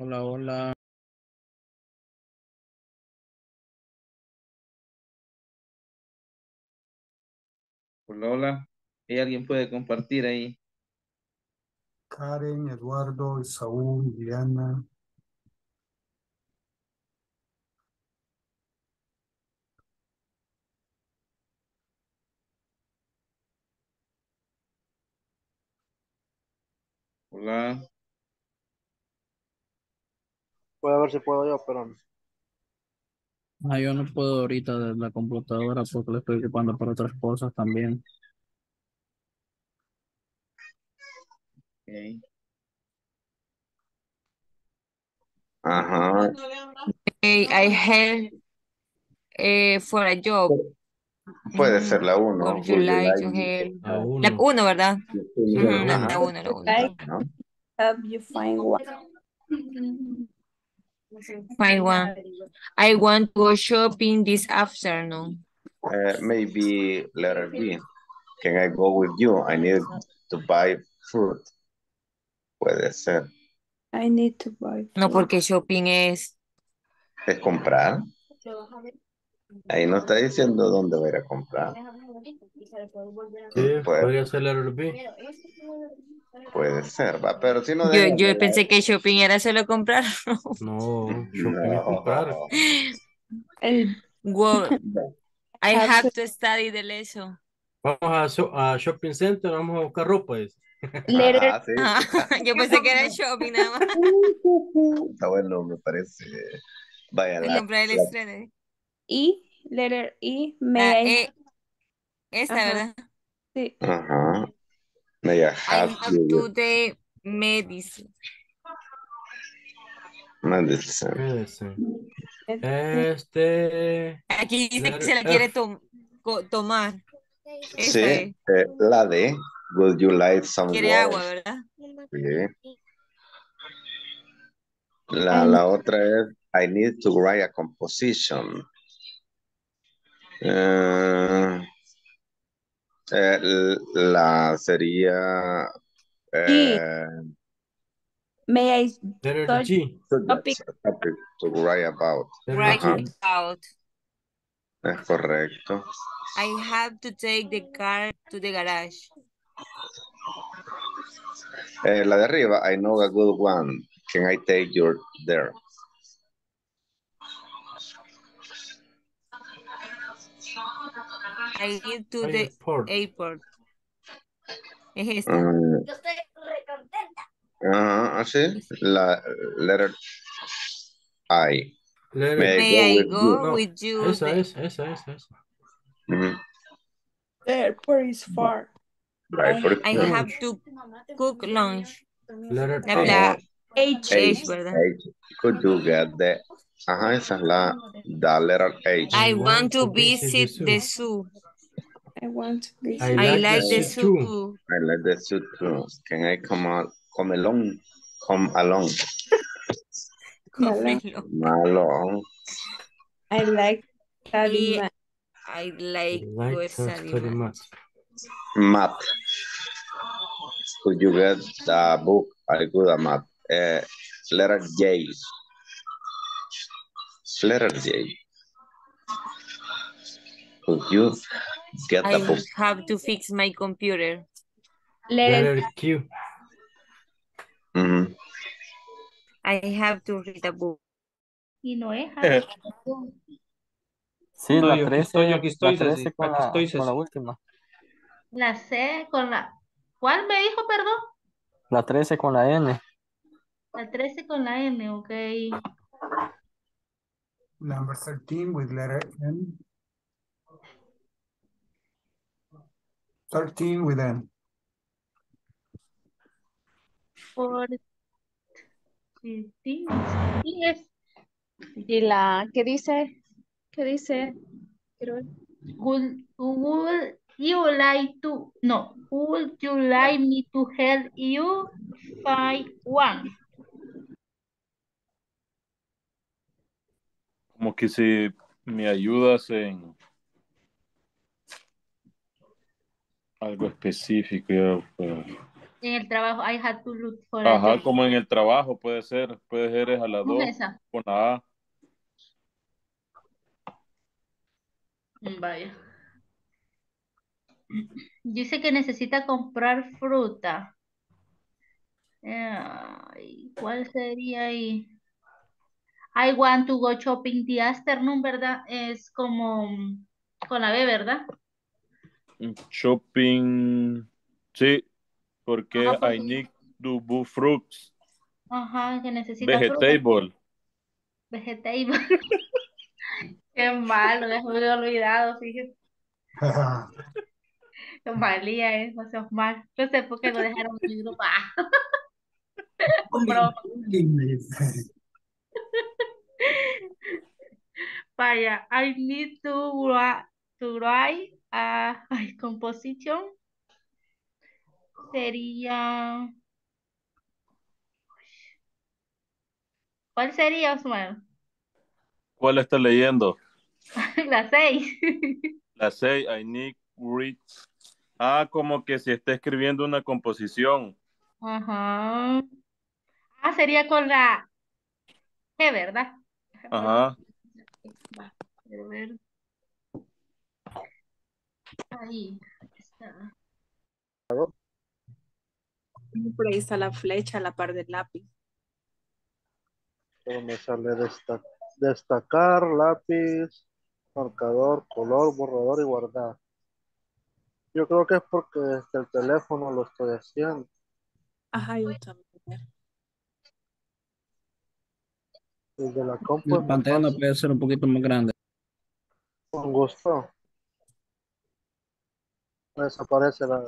Hola, hola. Hola, hola. ¿Hay alguien puede compartir ahí? Karen, Eduardo, Isaú, Diana. Hola. Voy a ver si puedo yo, pero Ah, yo no puedo ahorita de la computadora porque le estoy ocupando para otras cosas también. Ok. Ajá. Hey, I help eh, for a job. Puede ser la uno. Or you Would you like to like help. La La uno. uno, ¿verdad? Ujú, la uno, la uno. Like, ¿no? help you find one. Find one. I want to go shopping this afternoon. Uh, maybe letter B. Can I go with you? I need to buy fruit. Puede ser. I need to buy. No, porque shopping es. ¿Es comprar? Ahí no está diciendo dónde va a ir a comprar. Sí, Puede, podría ser letter B. puede ser, va, pero si no Yo, yo pensé que shopping era solo comprar. No, shopping es comprar. No. El Well, I Have have to- study the lesson. Vamos a, so- a shopping center, vamos a buscar ropa. dice. letter Ah, sí. Ah, yo pensé que era shopping nada más. Está bueno, me parece. Vaya, la, comprar el estreno. E, letter E, La may I, E, esta, Ajá. ¿verdad? sí, Ajá. May I I have have you to the medicine. medicine? Medicine. Este-. Aquí dice que se la quiere co- tomar. Esta Sí, eh, la D. Would you like some Quiere agua, water? ¿verdad? Sí. La, I la otra es I need to write a composition. Eh, eh, la sería eh, may I touch topic? topic to write about. Letter Right Ajá. G. out. Es correcto. I have to take the car to the garage. Eh, la de arriba, I know a good one. Can I take you there? I need to the Airport. airport. Es esta. Ajá, así. La letter I. Letter May I go I with you? No, with you? esa es, esa es, esa. Ujú. The airport is far. I have to cook lunch. Letter La, H. la H, H, ¿verdad? H. Could you get the... Ajá, esa es la, the letter H. I want to visit the zoo. I want to be. I I like like the the zoo too. zoo. I like the suit too. Can I come, al- come along? Come along. Come along. I like study Y math. I like I like to study study math. math. Math. Could you get the book? I good at math. Uh, letter J. Letter J. Could you get the book? I have to fix my computer. Letter Letter Q. I have to read a book. Y no es Eh. Sí, No, la yo aquí 13, estoy, yo aquí estoy, la 13 Ceci, con aquí la, estoy, con la última. la C con la... ¿Cuál me dijo, perdón? La 13 con la N. La 13 con la N, ok. Number 13 with letter N. 13 with N. Por... Sí, sí, sí, es Y la, ¿qué dice? ¿Qué dice? Would you like to, no, would you like me to help you find one? Como que si me ayudas en algo específico. pues, En el trabajo, I had to look for Ajá, como en el trabajo puede ser. Puede ser es a la ¿Cómo 2 es esa? con la A. Mm, Vaya. Dice que necesita comprar fruta. Ay, ¿cuál sería ahí? I want to go shopping the afternoon, ¿verdad? Es como mm, con la B, ¿verdad? Shopping. Sí, porque Ajá, porque- I need to buy fruits. Ajá, que necesita fruta. Vegetable. Vegetable. Qué malo, se me había olvidado, fíjate. Qué malía es, no seas mal. No sé por qué lo dejaron en mi grupo. Vaya, I need to write, to write a ay, composition. Sería. ¿Cuál sería, Osman? ¿Cuál está leyendo? La seis. La 6, I need read. Ah, como que si está escribiendo una composición. Ajá. Ah, sería con la G, ¿verdad? Ajá. Va, ver. Ahí está. Por ahí está la flecha a la par del lápiz. Pero me sale desta- destacar, lápiz, marcador, color, borrador y guardar. Yo creo que es porque desde el teléfono lo estoy haciendo. Ajá, yo también. Desde la compu La pantalla no puede ser un poquito más grande. Con gusto. Desaparece la...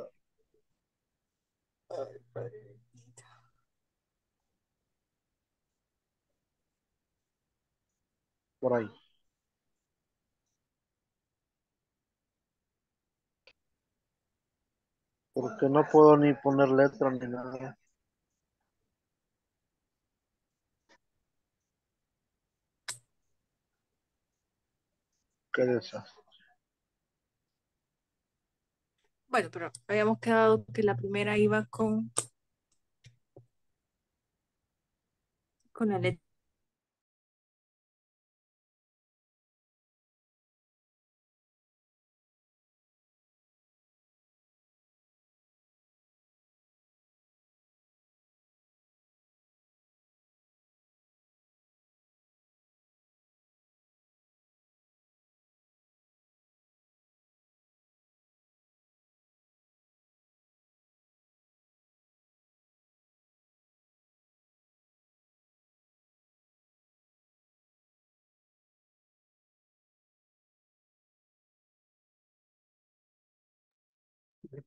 Por ahí. Porque no puedo ni poner letra ni nada. Qué desastre. Bueno, pero habíamos quedado que la primera iba con con la letra.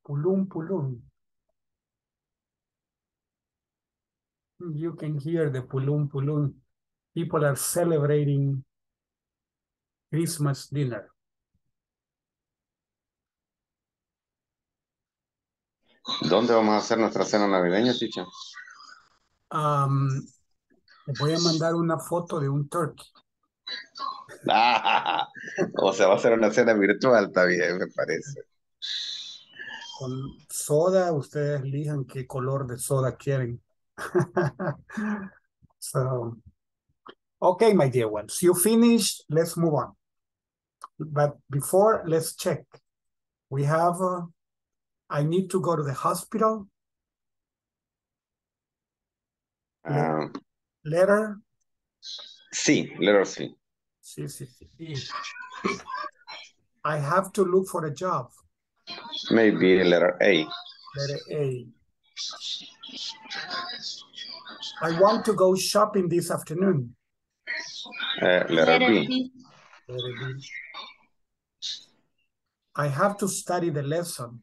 Pulum pulum. You can hear the pulum pulum. People are celebrating Christmas dinner. ¿Dónde vamos a hacer nuestra cena navideña, Ticha? Um, voy a mandar una foto de un turkey. Ah, o sea, va a ser una cena virtual, está bien, me parece. Con soda, ustedes elijan qué color de soda quieren. so, okay, my dear ones, you finished. Let's move on. But before, let's check. We have, uh, I need to go to the hospital. Ah, Letter. sí, letter C. Sí, sí, sí. I have to look for a job. Maybe letter A. Letter A. I want to go shopping this afternoon. Eh, letter Letter B. B. Letter B. I have to study the lesson.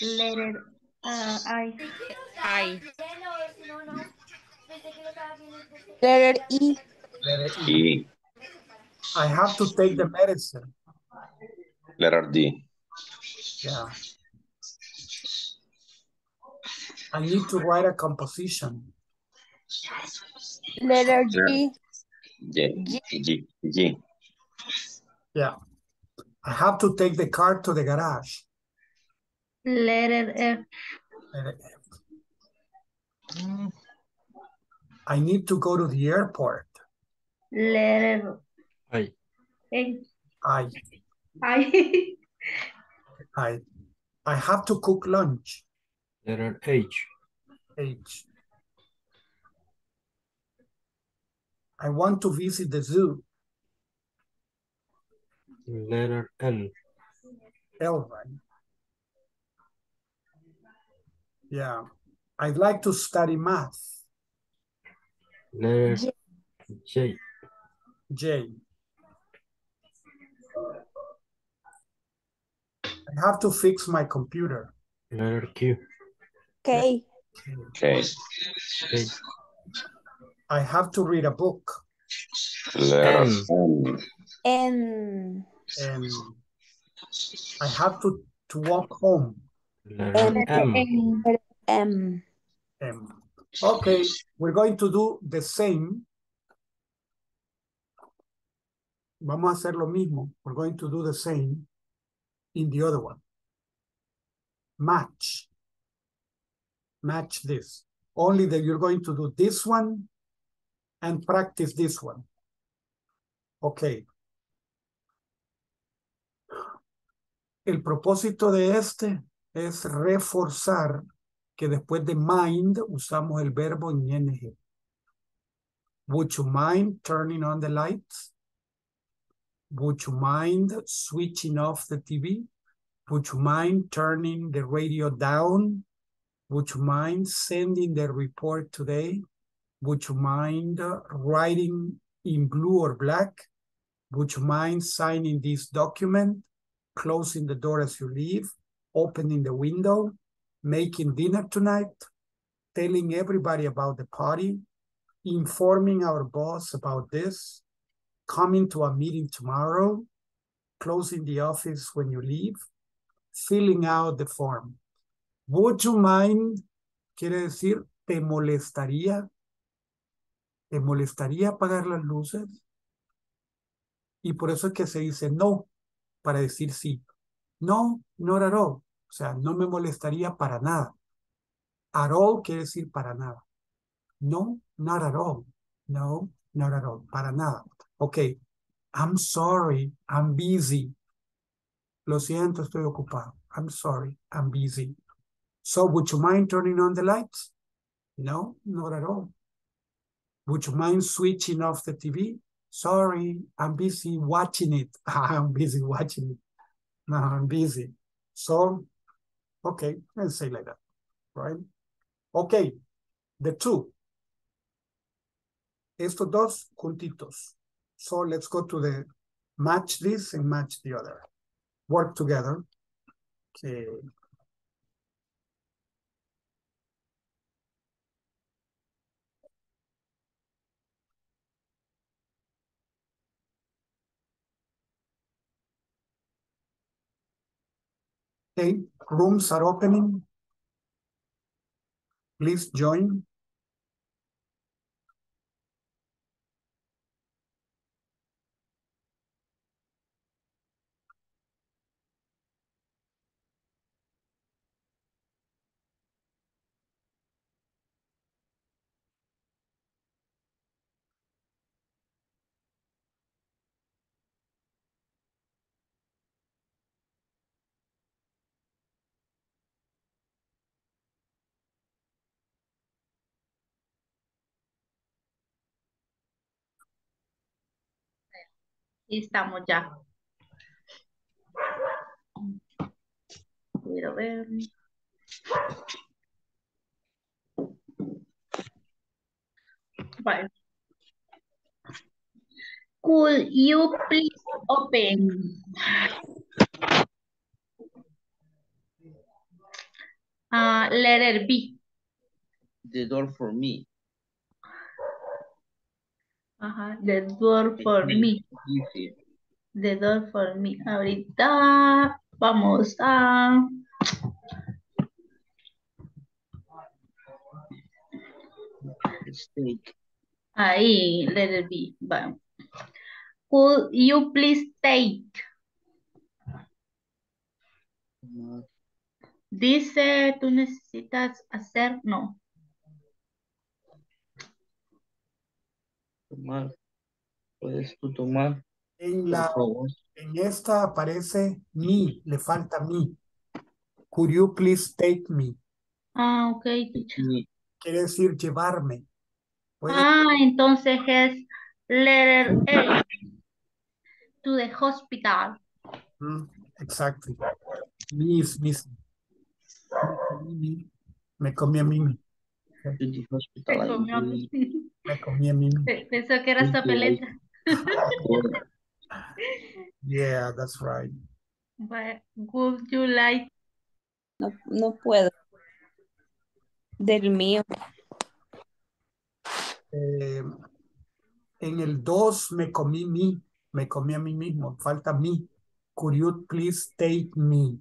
Letter uh, I. Ay. Letter E. Letter E. Y I have to take the medicine. letter D. Yeah. I need to write a composition. Letter G. G. G. G. Yeah. I have to take the car to the garage. Letter F. Letter F. I need to go to the airport. Letter I. A. I, I. I, I have to cook lunch. Letter H. H. I want to visit the zoo. Letter L. L, right? Yeah. I'd like to study math. Letter J. J. I have to fix my computer. Letter Q. K. Okay. K. I have to read a book. Letter M. M. N. And I have to, to walk home. Letter M. M. M. Okay, we're going to do the same. Vamos a hacer lo mismo. We're going to do the same in the other one. Match. Match this. Only that you're going to do this one and practice this one. Okay. El propósito de este es reforzar que después de mind usamos el verbo en ing. Would you mind turning on the lights? Would you mind switching off the TV? Would you mind turning the radio down? Would you mind sending the report today? Would you mind uh, writing in blue or black? Would you mind signing this document? Closing the door as you leave? Opening the window? Making dinner tonight? Telling everybody about the party? Informing our boss about this? Coming to a meeting tomorrow? Closing the office when you leave? Filling out the form. Would you mind? Quiere decir, ¿te molestaría? ¿Te molestaría apagar las luces? Y por eso es que se dice no, para decir sí. No, not at all. O sea, no me molestaría para nada. At all quiere decir para nada. No, not at all. No, not at all. Para nada. Ok. I'm sorry. I'm busy. Lo siento, estoy ocupado. I'm sorry. I'm busy. So would you mind turning on the lights? No, not at all. Would you mind switching off the TV? Sorry, I'm busy watching it. I'm busy watching it. No, I'm busy. So, okay, let's say like that, right? Okay, the two. Estos dos juntitos. So let's go to the match this and match the other. Work together. Okay. Okay, rooms are opening. Please join. Estamos ya. Quiero ver. Vale. Could you please open? Uh, letter B. The door for me. Ajá, the door for me. The door for me. Ahorita vamos a... Steak. Ahí, let it be. Va. Could you please take? Dice, tú necesitas hacer, no. Tomar. Puedes tú tomar, En la, en esta aparece me, le falta me. Could you please take me? Ah, ok. Quiere decir llevarme. Ah, entonces es letter A. To the hospital. Mm, exactly. Me is missing. Me comí a Mimi. Hospital. comió a mí. Me comí a. Pe- Pensó que era papeleta. Yeah, that's right. But would you like? No, no puedo. Del mío. Eh, en el 2 me comí mí, me comí a mí mismo, falta mí. Could you please take me?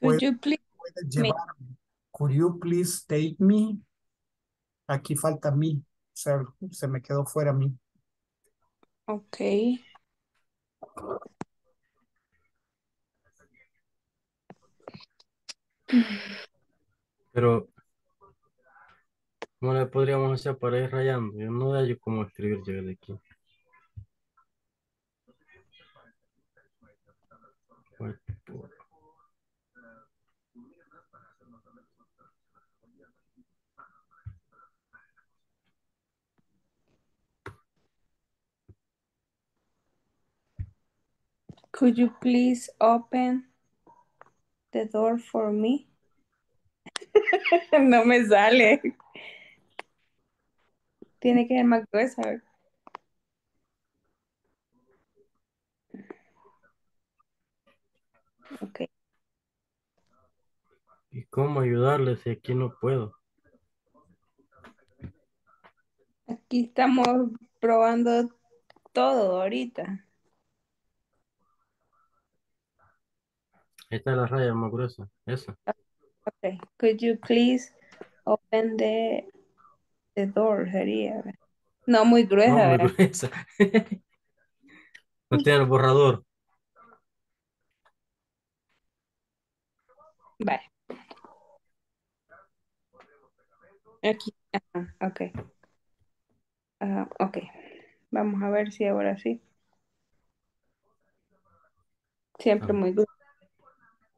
Could you please me? llevarme. Could you please take me? Aquí falta mí, o sea, se me quedó fuera mí. Ok. Pero, ¿cómo le podríamos hacer para ir rayando? Yo no hallo cómo escribir llegar de aquí. Could you please open the door for me? No me sale. Tiene que ser más ver. Ok. ¿Y cómo ayudarle si aquí no puedo? Aquí estamos probando todo ahorita. Ahí está la raya más gruesa, esa. Okay. Could you please open the, the door? Sería. No muy gruesa, No, muy ¿verdad? gruesa. No tiene el borrador. Vale. Aquí. Ajá, ok. Ajá, ok. Vamos a ver si ahora sí. Siempre muy gruesa.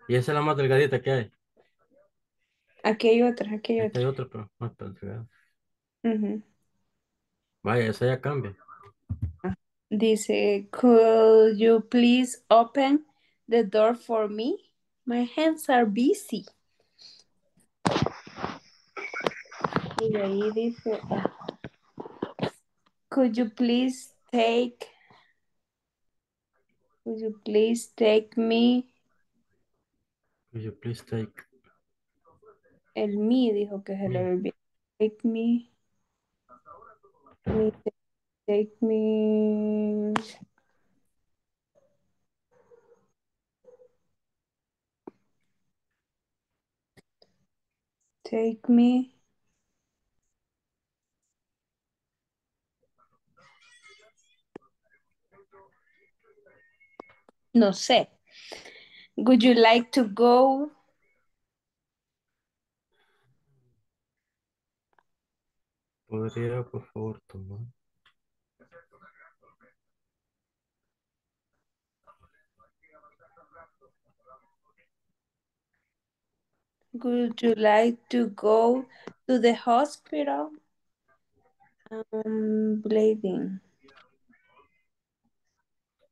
Y esa es la más delgadita que hay. Aquí hay otra, aquí hay Esta hay otra. otra, pero más delgada. Ujú. Vaya, esa ya cambia. Dice, could you please open the door for me? My hands are busy. Y ahí dice, ah, could you please take, could you please take me, Could you please take el me dijo que le Me. olvidó. Take me, me, take me, take me. No sé. Would you like to go? ¿Podría, por favor, tomar? Would you like to go to the hospital? Um, bleeding.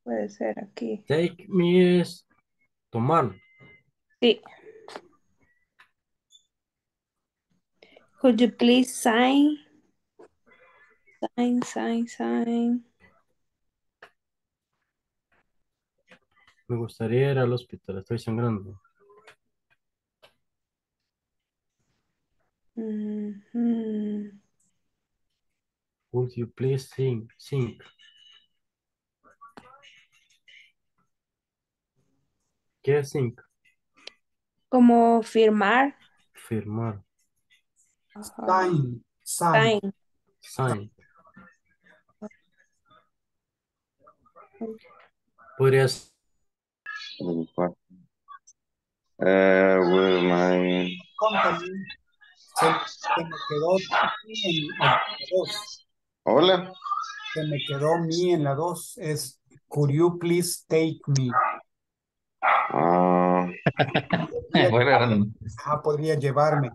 Puede ser aquí. Take me tomar. Sí. Could you please sign? Sign, sign, sign. Me gustaría ir al hospital, estoy sangrando. Mhm. Would you please sing? Sing. ¿Qué es sing? Como firmar. Firmar. Sign, sign. Sign. Sign. My. Se, me quedó en dos. Hola. Se me quedó me en la dos. Es could you please take me? Ah, Podría, ah, podría llevarme.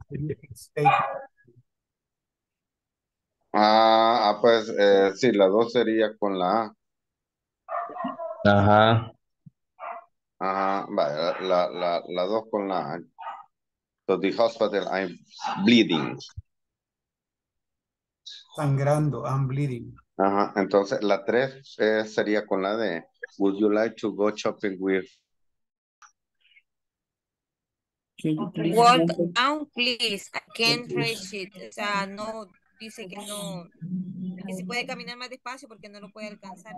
Ah, ah, pues eh, sí, la dos sería con la A. Ajá. Ajá, vaya, la, la, la dos con la A. So the hospital, I'm bleeding. Sangrando, I'm bleeding. Ajá, entonces la tres eh, sería con la de Would you like to go shopping with? Walk down, please. I can't reach it. O sea, no, dice que no, que si puede caminar más despacio porque no lo puede alcanzar.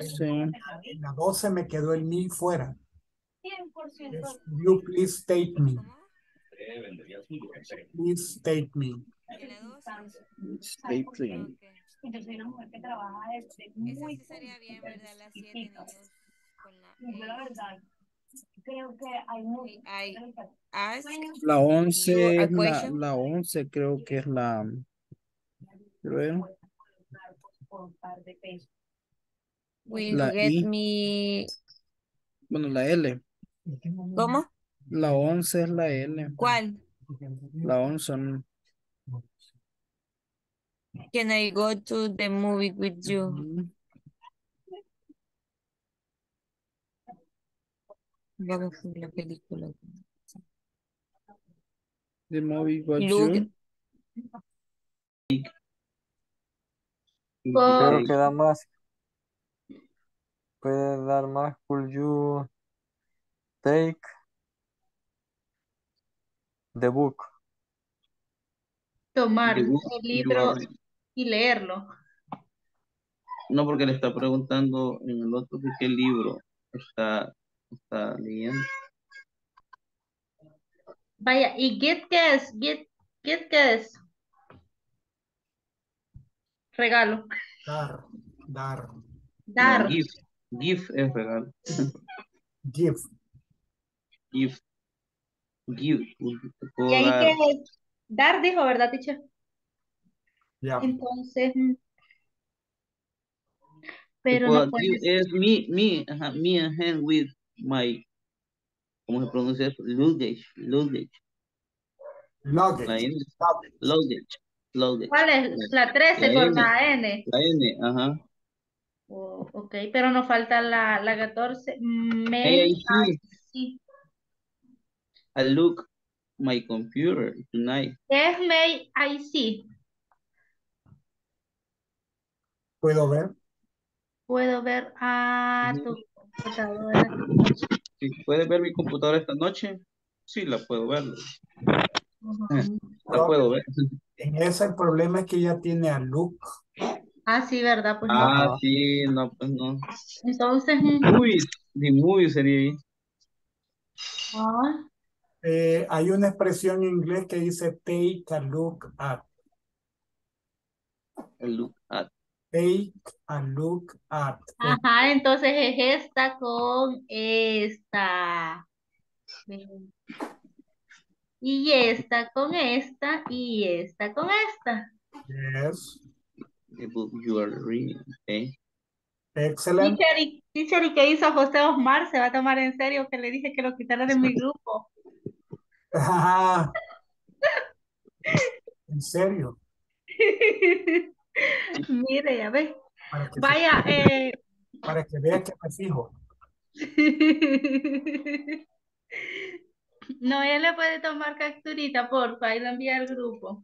Sí. La 12 me quedó el me fuera. You please take me? Please take me. En la dos, Stapling. esa sí sería bien, ¿verdad? La siete, niños, con la E. May I ask La you 11, a es la, la 11 creo que es la... ver, Will La you get I. me... Bueno, la L. ¿Cómo? La 11 es la L. ¿Cuál? La 11. Mm, Can I go to the movie with you? Vamos con la película. The movie got Look, you. Creo que da más. Puede dar más. Could you take the book? Tomar The el libro y leerlo. No, porque le está preguntando en el otro de qué libro está, está leyendo. Vaya, y get guess, get, get guess. Regalo. Dar, dar, Dar. No, gift. Gift es regalo. give. Gift. Gift. Te puedo Y ahí dar. que es, dar dijo, ¿verdad, teacher? Ya. Entonces, mm, pero no puedes. Es me, me, ajá, me and hand with my, ¿cómo se pronuncia eso? Luggage, luggage. Luggage. Luggage, luggage. ¿Cuál es? La 13 La con N. la N. La N, ajá. Oh, ok, pero nos falta la, la 14. May Hey, I I see. see. I look my computer tonight. ¿Qué es may I see? ¿Puedo ver? Puedo ver a tu computadora. Si puedes ver mi computadora esta noche, sí la puedo ver. La puedo ver. En ese el problema es que ya tiene a Luke. Ah, sí, ¿verdad? Pues no. Ah, sí, no, pues no. Entonces, mm, Movies, the movie sería ahí. ah, Eh, hay una expresión en inglés que dice take a look at. El look at. Take a look at. ajá, entonces es esta con esta. Y esta con esta y esta con esta. Yes. The book you are reading, okay? Excellent. Teacher, ¿y, teacher, ¿y qué hizo José Osmar? ¿Se va a tomar en serio que le dije que lo quitara de mi grupo? Ah, en serio. Mire, ya ve. Vaya, eh, para que vea que me fijo. no, él le puede tomar capturita, porfa, y la envía al grupo.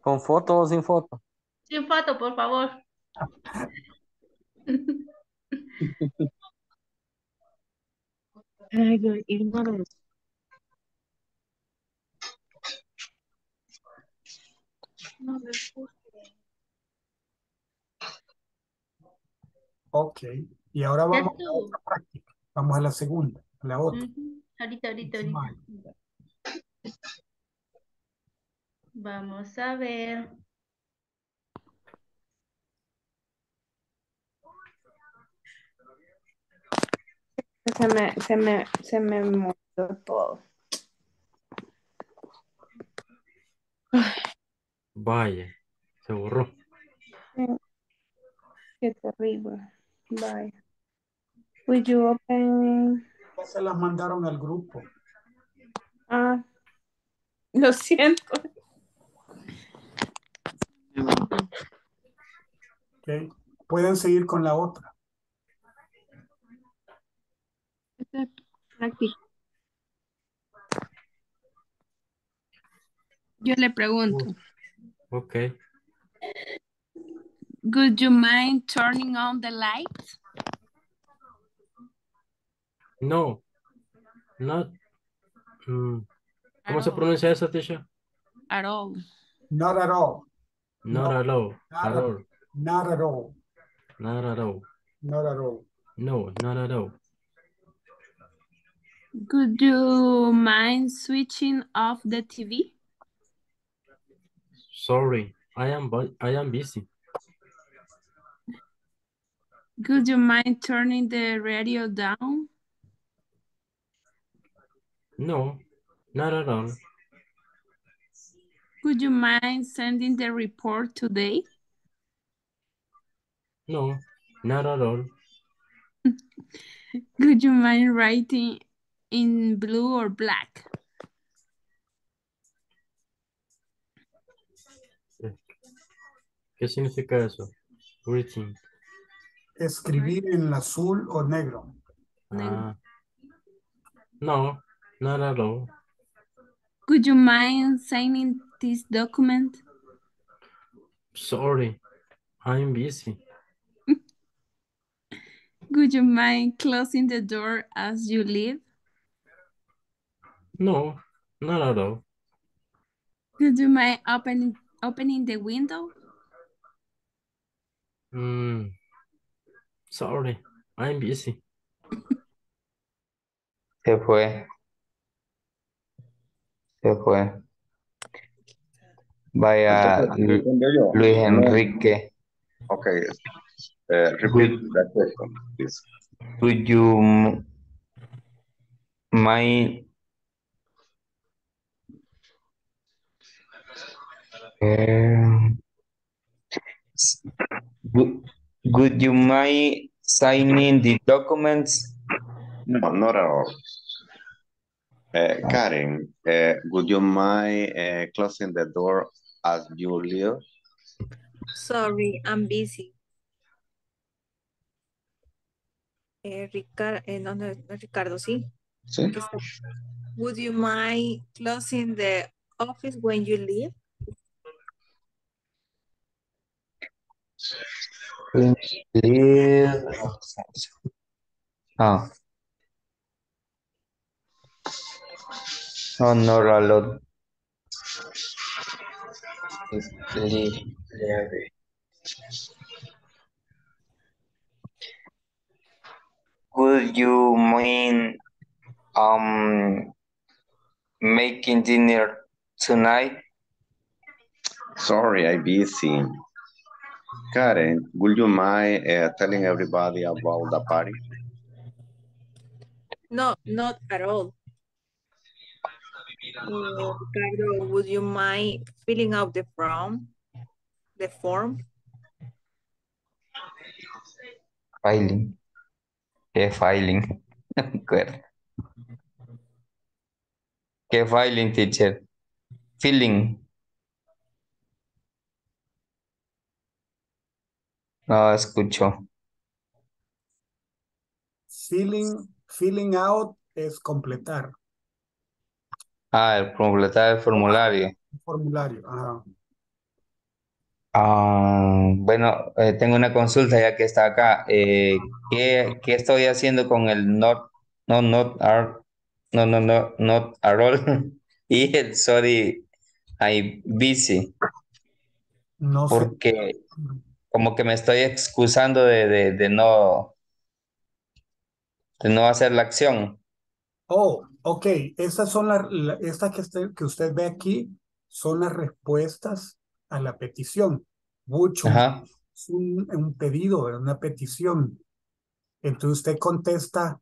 ¿Con foto o sin foto? Sin foto, por favor. No me puse. Ok. Y ahora vamos a otra práctica. Vamos a la segunda, a la otra. Ujú, Ahorita, ahorita, ahorita. Vamos a ver. se me, se me, se me murió todo. Vaya, se borró. Qué terrible. Bye. Would you open? Ya se las mandaron al grupo. Ah, lo siento. Ok. Pueden seguir con la otra. Práctica. Yo le pregunto, Ok. would you mind turning on the lights? No. Not. mm, ¿Cómo se all. pronuncia eso, teacher? At all. Not at all. Not No. at all. Not At at, all. not at all. Not at all. Not at all. No, not at all. Would you mind switching off the TV? Sorry, I am I am busy. Could you mind turning the radio down? No, not at all. Would you mind sending the report today? No, not at all. Would you mind writing in blue or black? ¿Qué significa eso? Greeting. Escribir en azul o negro. Ah. No, not at all. Could you mind signing this document? Sorry, I'm busy. Would you mind closing the door as you leave? No, not at all. Would you mind opening opening the window? Mm, sorry, I'm busy. Se fue. Se fue. Vaya, Entonces, yo. Luis. Enrique, Okay. Uh, repeat that question, please. would you mind s- would, would you mind signing the documents? No, not at all. Uh, Karen, uh, would you mind uh, closing the door as you leave? Sorry, I'm busy. Eh, Ricardo, eh, no, no, no, Ricardo, sí. Sí. Would you mind closing the office when you leave? When you leave- Ah. Oh, no, Ralot. Leave, leave. Would you mind um making dinner tonight? Sorry, I'm busy. Karen, would you mind uh, telling everybody about the party? No, not at all. Uh, Ricardo, would you mind filling out the form? The form? Filing. ¿Qué filing? No me acuerdo. ¿Qué filing, teacher? Filling. No escucho. Filling, filling out es completar Ah, el completar el formulario. formulario. Ajá. Ah, bueno, eh, tengo una consulta ya que está acá. Eh, ¿qué, qué estoy haciendo con el not, no, not, are, no, no, no, not at all? Y el sorry, I'm busy. No sé. Porque como que me estoy excusando de, de, de no, de no hacer la acción. Oh, ok. Estas son las, la- estas que usted, que usted ve aquí son las respuestas a la petición. Mucho Ajá. es un, un pedido, una petición. Entonces usted contesta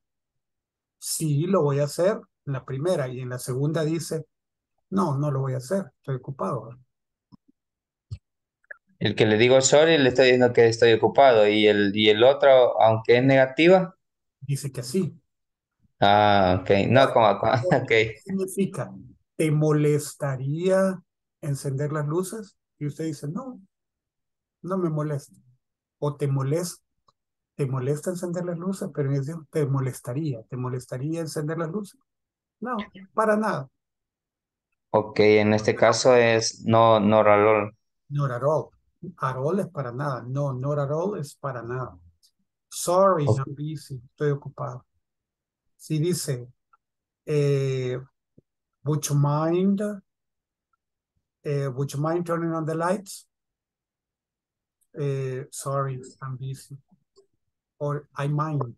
sí, lo voy a hacer en la primera y en la segunda dice, no, no lo voy a hacer, estoy ocupado. El que le digo sorry le estoy diciendo que estoy ocupado y el, y el otro, aunque es negativa, Dice que sí. ah, ok, no, como, como- ok, ¿Qué significa? ¿Te molestaría encender las luces? Y usted dice, no, no me molesta. O te molesta, te molesta encender las luces, pero yo digo, te molestaría, te molestaría encender las luces. No, para nada. ok, en este caso es no, no ralol. All. At all es para nada. No, not at all es para nada. Sorry, Ok. I'm busy. Estoy ocupado. Si dice, eh, would you mind, eh, would you mind turning on the lights? Eh, sorry, I'm busy. Or I mind.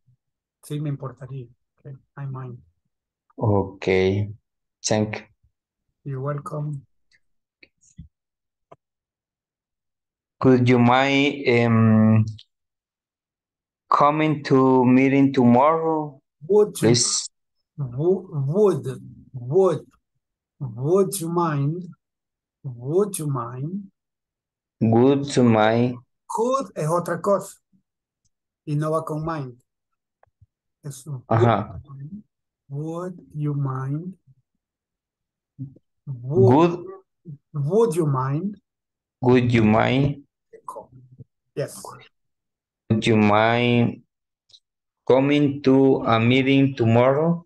Sí, me importaría. Okay, I mind. Ok, thank you. You're welcome. Could you mind um, coming to meeting tomorrow, Would you, please? wo- would, would, would you mind, would you mind? Good to my, Could es otra cosa. Y no va con mind. Es un ajá, would you mind? Would, good, would you mind? would you mind, Yes. would you mind coming to a meeting tomorrow?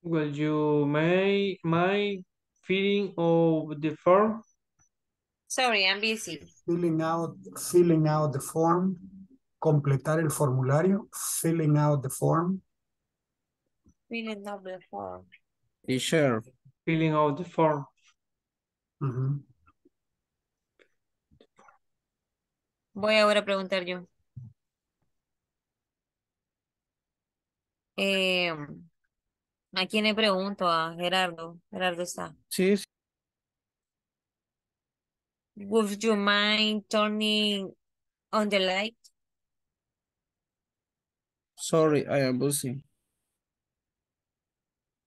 Will you may my filling of the form? Sorry, I'm busy. Filling out, filling out the form. Completar el formulario. Filling out the form. Filling out the form. Teacher. Filling out the form. Voy ahora a preguntar yo. Eh, ¿a quién le pregunto? A Gerardo. Gerardo está. Sí, sí. Would you mind turning on the light? Sorry, I am busy.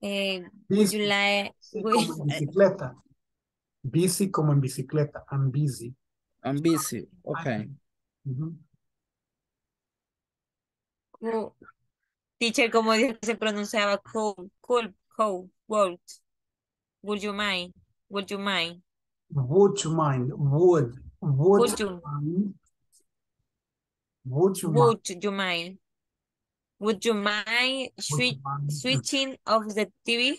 Eh, would you like, bicicleta. Busy como en bicicleta. I'm busy. I'm busy. Okay. Ujú. Cool. Teacher, como dijo que se pronunciaba cool, cool, cool, would. Would you mind? Would you mind? Would you mind? Would. Would, Would you, mind? Would you mind? would you mind? Would you mind Would you mind? switching off the TV?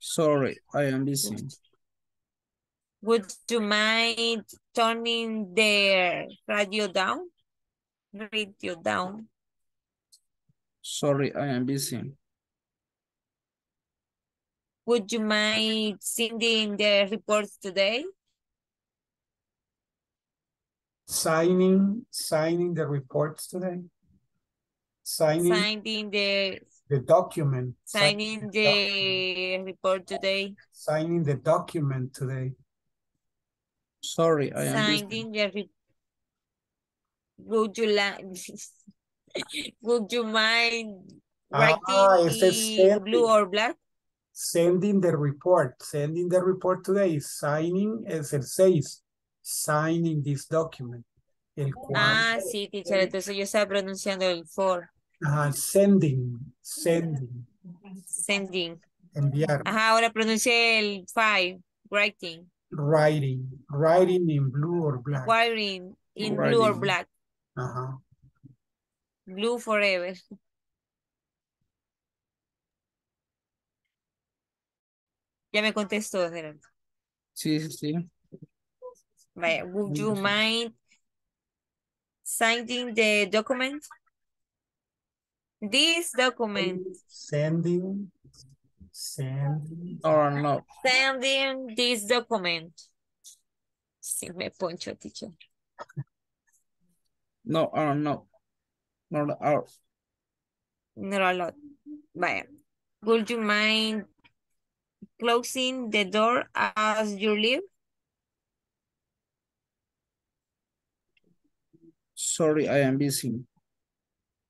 Sorry, I am busy. Would you mind turning the radio down? Radio down. Sorry, I am busy. Would you mind sending the reports today? Signing, signing the reports today. Signing Signing the the document. si- signing the report today. Signing the document today. Sorry, I am. Signing the re- Would you like Would you mind Ah, writing ese es in blue or black? Sending the report. Sending the report today. Signing es el 6. Signing this document. El cual. Ah, sí, teacher. Entonces yo estaba pronunciando el for. Ajá, sending. Sending. Sending. Enviar. Ajá, ahora pronuncié el five. Writing. Writing. Writing in blue or black. Wiring in blue or Writing. black. Ajá. Blue forever. Ya me contestó, Gerardo. Sí, sí, sí. Vaya, would you mind signing the document? This document, Sending. Sending. Or no. sending this document. Sí, me poncho, teacher. No, or no. Not or. Not a lot. Vaya. Would you mind closing the door as you leave? Sorry, I am busy.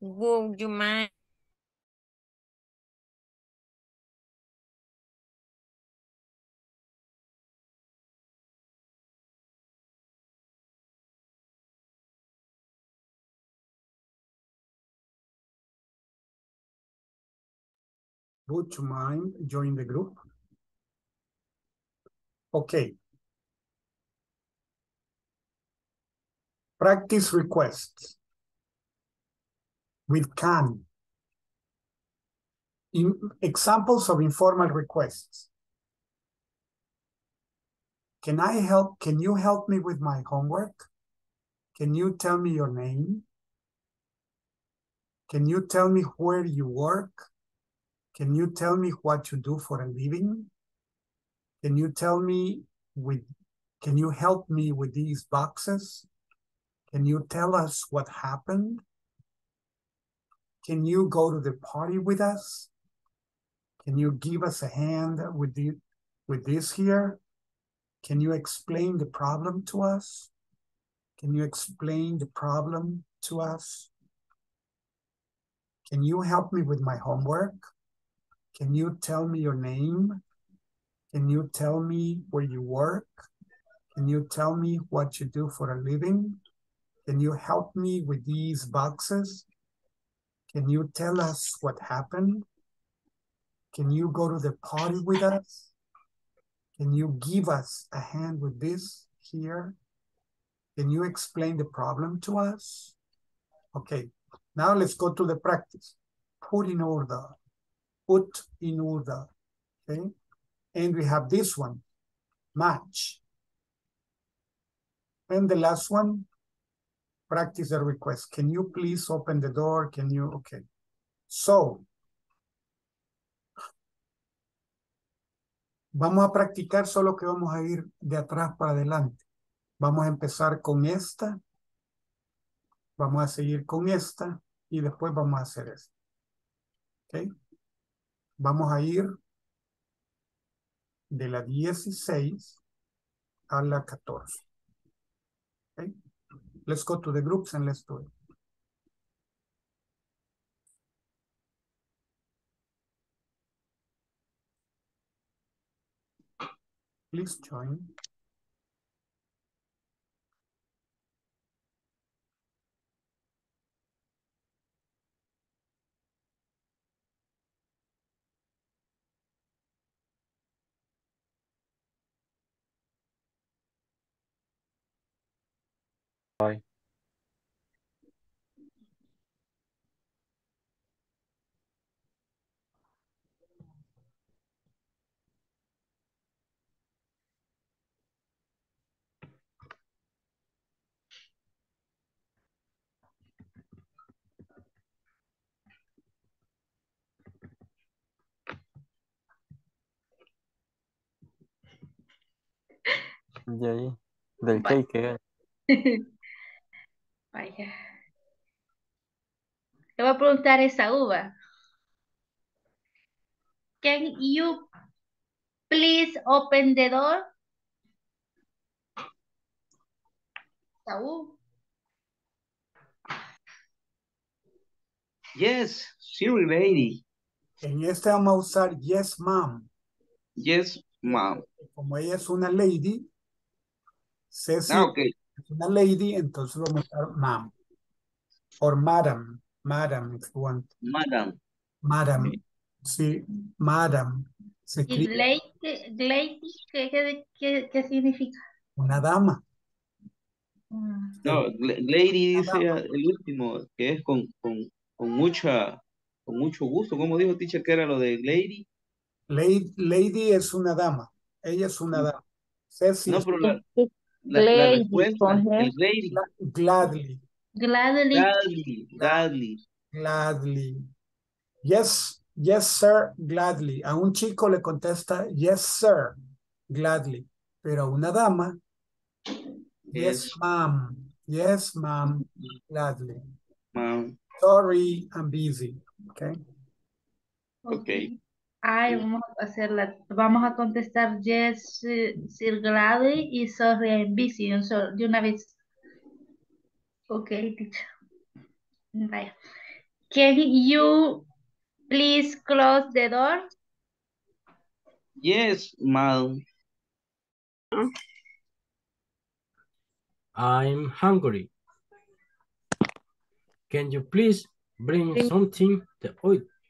Would you mind? Would you mind join the group? Okay. Practice requests with can. In examples of informal requests. Can I help? Can you help me with my homework? Can you tell me your name? Can you tell me where you work? Can you tell me what you do for a living? Can you tell me with, can you help me with these boxes? Can you tell us what happened? Can you go to the party with us? Can you give us a hand with the with this here? Can you explain the problem to us? Can you explain the problem to us? Can you help me with my homework? Can you tell me your name? Can you tell me where you work? Can you tell me what you do for a living? Can you help me with these boxes? Can you tell us what happened? Can you go to the party with us? Can you give us a hand with this here? Can you explain the problem to us? Okay, now let's go to the practice. Put in order, put in order, okay? And we have this one, match. And the last one, practice the request. Can you please open the door? Can you, okay. So, vamos a practicar solo que vamos a ir de atrás para adelante. Vamos a empezar con esta. Vamos a seguir con esta y después vamos a hacer esto. ¿Ok? Vamos a ir de la 16 a la 14. Okay? Let's go to the groups and let's do it. Please join. Bye. Y ahí, del Bye. Vaya. Le voy a preguntar a esa uva. Can you please open the door? Saúl. Yes, Siri lady. En este vamos a usar yes, ma'am. Yes, ma'am. Como ella es una lady, Ceci Ah, ok. Es una lady, entonces vamos a usar ma'am. Or madam, madam, if you want. Madam. Madam, sí, madam. Se ¿Y Glady, Glady, ¿qué, qué, qué, qué significa? una dama. Mm. No, Lady dice el último, que es con, con, con mucha, con mucho gusto. ¿Cómo dijo teacher que era lo de Lady? Lady, lady es una dama. Ella es una dama. Ceci No, pero la, la, la Glady, respuesta, con G. el Lady. gladly, Gladly. Gladly, gladly. gladly. Yes, yes, sir, gladly. A un chico le contesta yes, sir, gladly. Pero a una dama, yes, Yes. ma'am, yes, ma'am, gladly. Ma'am. Sorry, I'm busy. Okay. Ok. Ay, vamos a hacerla. Vamos a contestar yes, eh, Sir Glady y sorry I'm busy un sol- de una vez. Okay, teacher. Vaya. Can you please close the door? Yes, madam. I'm hungry. Can you please bring Bring- something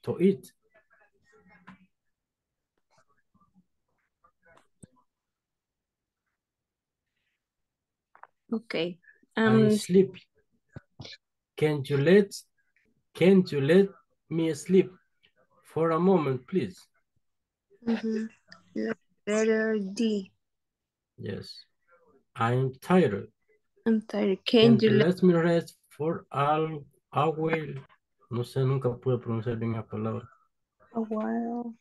to eat? Okay. I'm Um, sleepy. Can you let can you let me sleep for a moment, please? mhm. Letter D. Yes. I'm tired. I'm tired. Can Can you you let let me rest for a, a while? No sé, nunca pude pronunciar bien la palabra. a while?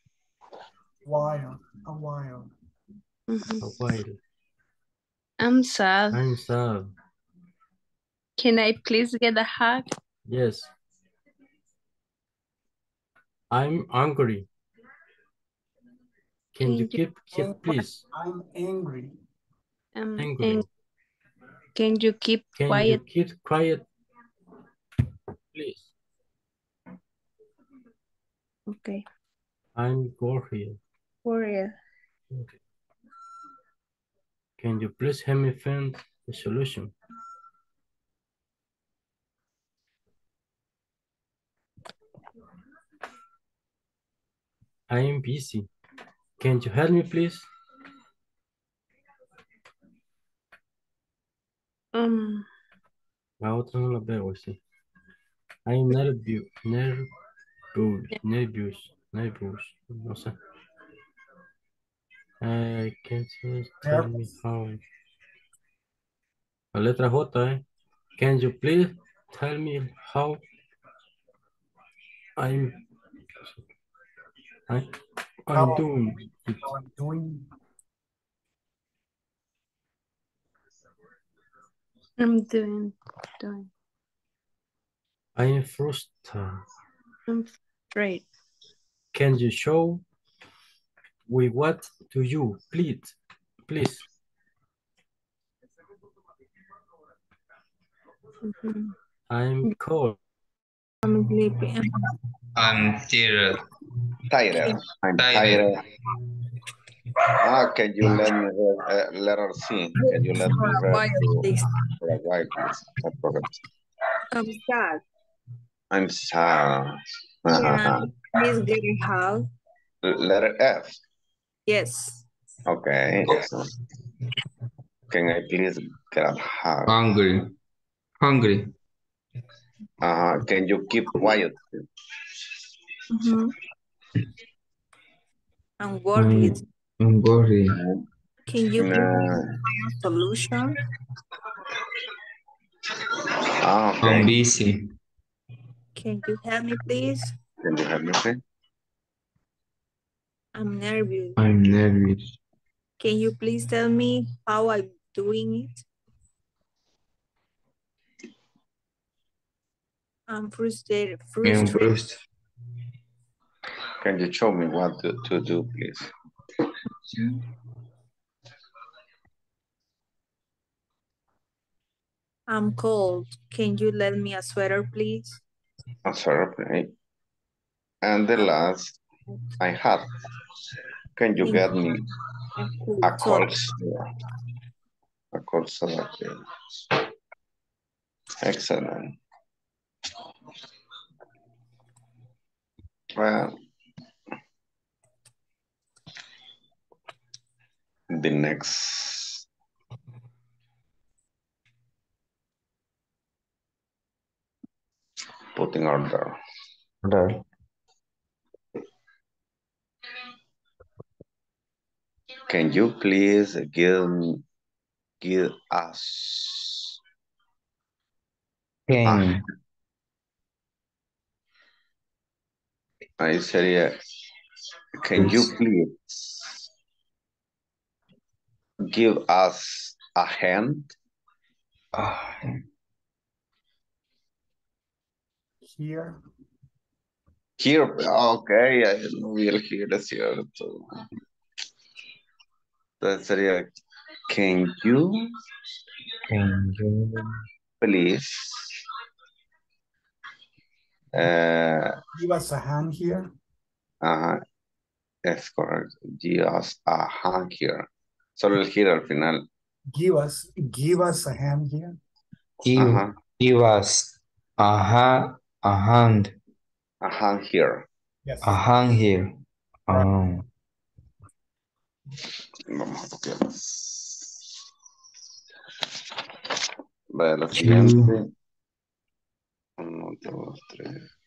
While, a while. Mhm. A while. I'm sad. I'm sad. Can I please get a hug? Yes. I'm angry. Can you keep keep please? I'm angry. I'm Angry. ang- Can you keep Can you quiet? keep quiet? Please. Okay. I'm worried. Warrior. Can you please help me find the solution? I am busy. Can you help me, please? Um, La otra no la veo, sí. I'm nervous, nervous, nervous, nervous, no sé. I can't tell me how. La letra J, eh. Can you please tell me how I'm, I, I'm How- doing it? How I'm doing. I'm doing, doing. I am frustrated. I'm afraid. Can you show we what to you, please, please? Mhm. I'm cold. I'm sleepy. I'm tired. Tired. I'm Tired. tired. Ah, can you let me read, uh, letter C? Can you let me For a read while, for a while, please? No problem. I'm sad. I'm sad. Can Uh-huh. please get a hug? Letter F. Yes. Okay. So, can I please get a hug? Hungry. Hungry. Uh, can you keep quiet? Mhm. I'm worried. I'm worried. Can you please Nah. find a solution? Ah, I'm busy. Can you help me, please? Can you help me, please? I'm nervous. I'm nervous. Can you please tell me how I'm doing it? I'm frustrated. I'm frustrated. frustrated. Can you show me what to, to do, please? I'm cold. Can you lend me a sweater, please? A sweater, sorry, please. And the last I have. Can you get me a soda? A please. Excellent. Well, the next putting order. Right. Can you please give me, give us Can. ahí sería can you please give us a hand? Ah, Here. Here, okay, I no vi el here, es cierto. Entonces sería, can you Can you please eh, Give us a hand here. ajá, es correcto. Give us a hand here. Solo el here al final. Give us, give us a hand here. Give, Ajá. give us a, ha- a hand, A hand here. Yes. a hand here. Ah, Vamos a copiar. Vaya, la siguiente. Uno, dos, tres.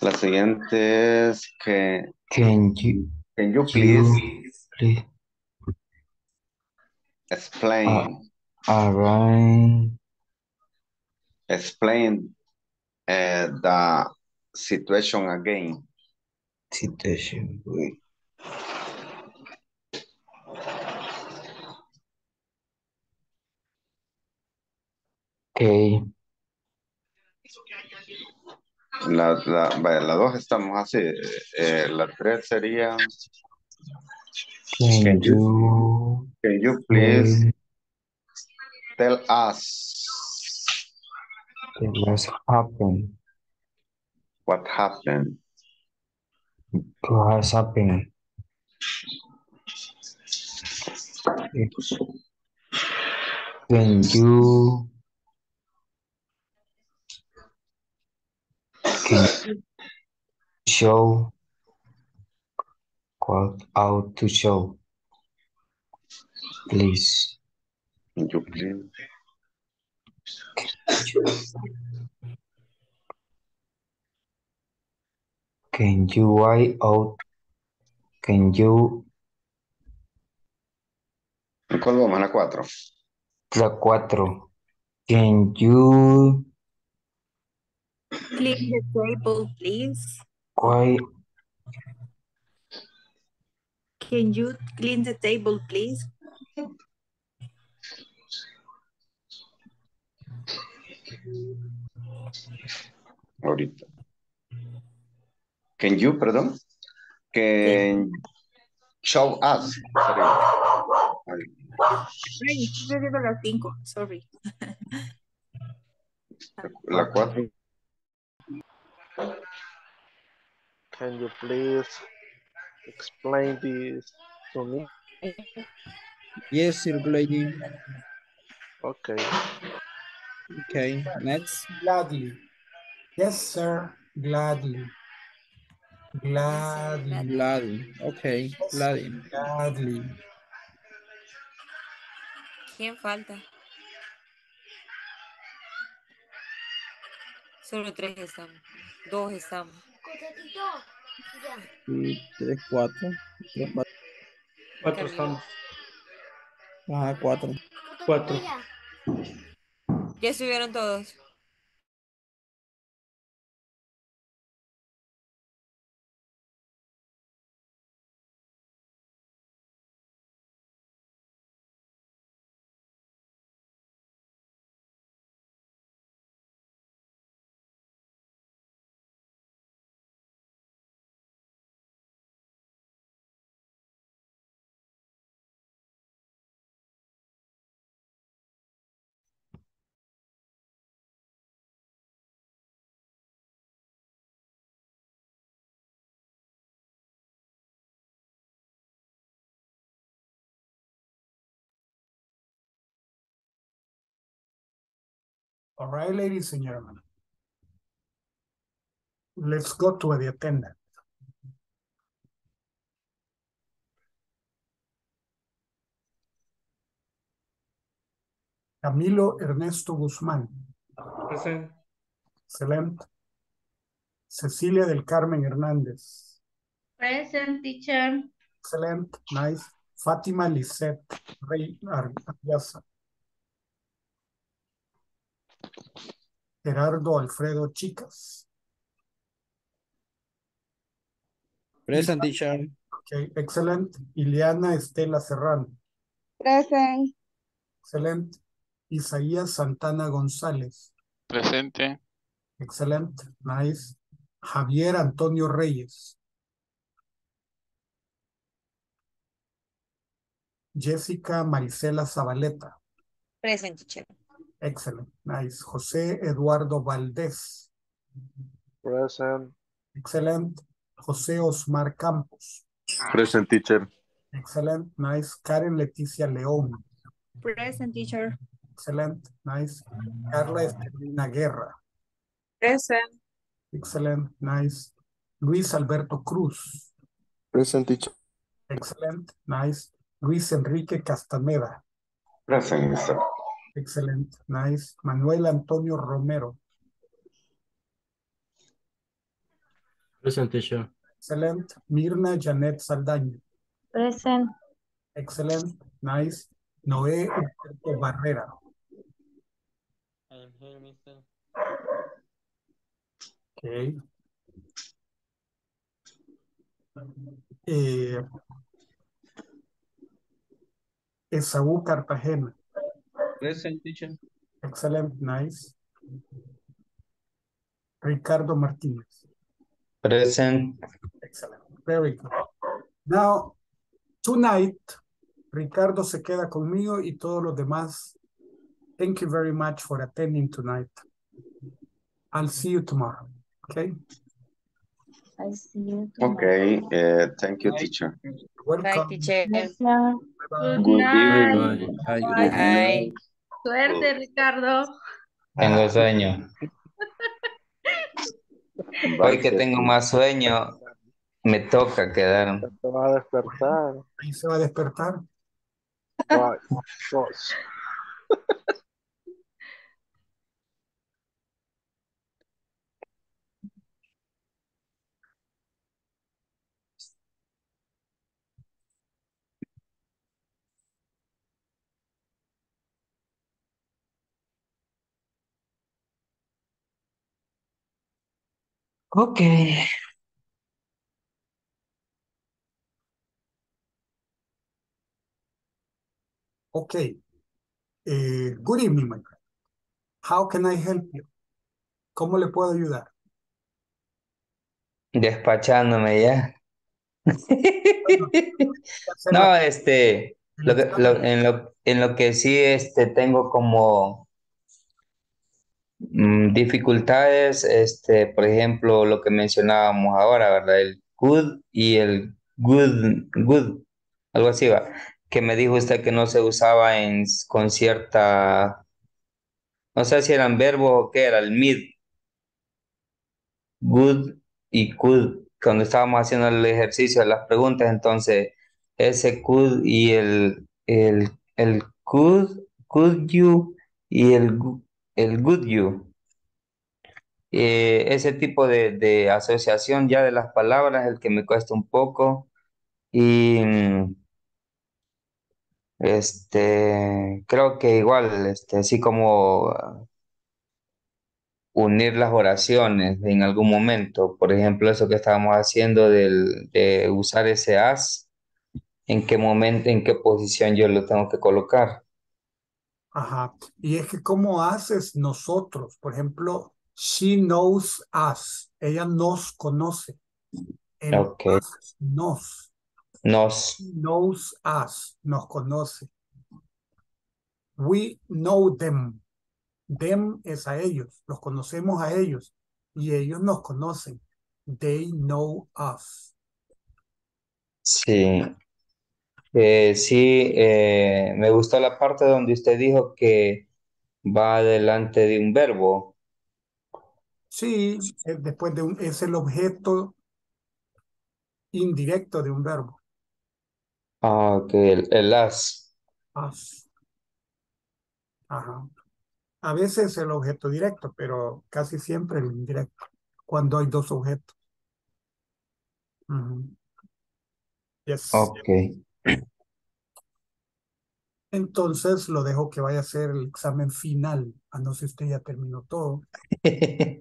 La siguiente es que, can you, can you please please explain, arrange explain eh, the situation again? situation? Okay, La, la, vaya, la dos estamos así. eh, la tres sería, can Can you can you please please tell us tell us happen? what happened? What has happened? Can you show what out to show? Please. Can you please? Can you write out? Can you ¿En cuál vamos? La cuatro. la cuatro? Can you Clean the table, please. why Can you clean the table, please? Ahorita. Can you, perdón? Can show us. sería. Ay, las cinco, sorry. La cuatro. Can you please explain this to me? Yes, circulating. Okay. Okay, next. Gladly. Yes, sir. Gladly. Gladly. Gladly. Okay, gladly. Gladly. ¿Quién falta? Solo tres estamos. Dos estamos. Y tres, cuatro. Tres, cuatro. Cuatro estamos. Ajá, cuatro. Cuatro. Ya estuvieron todos. All right, ladies and gentlemen. Let's go to the attendant. Camilo Ernesto Guzmán. Present. Excelente. Cecilia del Carmen Hernández. Present teacher. Excelente. Nice. Fátima Lisette Rey Ar- Gerardo Alfredo Chicas. Present teacher. Ok, excelente. Ileana Estela Serrano. Present. Excelente. Isaías Santana González. Presente. Excelente. Nice. Javier Antonio Reyes. Jessica Marisela Zabaleta. Present, teacher. Excellent. Nice. José Eduardo Valdés. Present. Excellent. José Osmar Campos. Present teacher. Excellent. Nice. Karen Leticia León. Present teacher. Excellent. Nice. Carla Estelina Guerra. Present. Excellent. Nice. Luis Alberto Cruz. Present teacher. Excellent. Nice. Luis Enrique Castaneda. Present. Excellent. Nice. Manuel Antonio Romero. Present teacher. Excellent. Mirna Janet Saldaña. Present. Excellent. Nice. Noé Humberto Barrera. I'm here, mister. Okay. Eh, Esaú Cartagena. Present teacher. Excellent. Nice. Ricardo Martínez. Present. Excellent. Very good. Now, tonight, Ricardo se queda conmigo y todos los demás. Thank you very much for attending tonight. I'll see you tomorrow. Okay? I see you tomorrow. Okay, uh, thank you, teacher. Bye, teacher. Good Good night. evening. Bye. Suerte, Ricardo. Tengo sueño. Hoy que tengo más sueño, me toca quedarme. Se va a despertar. Ahí se va a despertar. Ok. Okay. Eh, good evening, my friend. How can I help you? ¿Cómo le puedo ayudar? Despachándome ya. No, este, lo que- lo- en lo, en lo que sí este, tengo como dificultades, este, por ejemplo, lo que mencionábamos ahora, ¿verdad? El good y el good, good, algo así va, que me dijo usted que no se usaba en, con cierta, no sé si eran verbos o qué era, el mid, good y could, cuando estábamos haciendo el ejercicio de las preguntas, entonces ese could y el, el, el could, could you y el, el good you. Eh, ese tipo de, asociación ya de las palabras el que me cuesta un poco. Y mm, este creo que igual este así como ah, unir las oraciones en algún momento. Por ejemplo eso que estábamos haciendo del, de usar ese as en qué momento en qué posición yo lo tengo que colocar Ajá. Y es que cómo haces nosotros, por ejemplo, she knows us. Ella nos conoce. El nos. nos She knows us. Nos conoce. We know them. Them es a ellos. Los conocemos a ellos. Y ellos nos conocen. They know us. Sí, Eh, sí, eh, me gustó la parte donde usted dijo que va delante de un verbo. Sí, eh, después de un, es el objeto indirecto de un verbo. Ah, ok, el, el as. Us. Ajá. A veces el objeto directo, pero casi siempre el indirecto, cuando hay dos objetos. Ujú. Yes. Ok. Entonces lo dejo que vaya a hacer el examen final. A no ser usted ya terminó todo.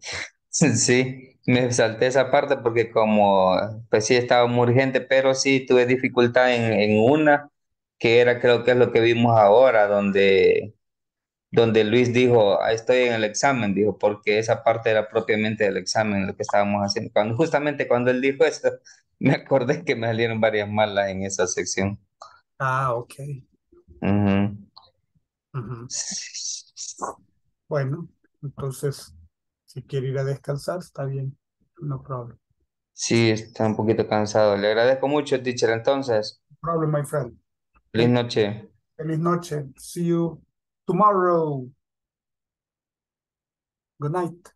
Sí, me salté esa parte porque como, pues sí, estaba muy urgente, pero sí tuve dificultad en, en una, que era creo que es lo que vimos ahora, donde, donde Luis dijo, "Ah, estoy en el examen, dijo, porque esa parte era propiamente del examen, lo que estábamos haciendo. Cuando, justamente cuando él dijo eso, me acordé que me salieron varias malas en esa sección. Ah, ok. Bueno, entonces, si quiere ir a descansar, está bien. No problem. Sí, está un poquito cansado. Le agradezco mucho, teacher, entonces. No problem, my friend. Feliz noche. Feliz noche. See you tomorrow. Good night.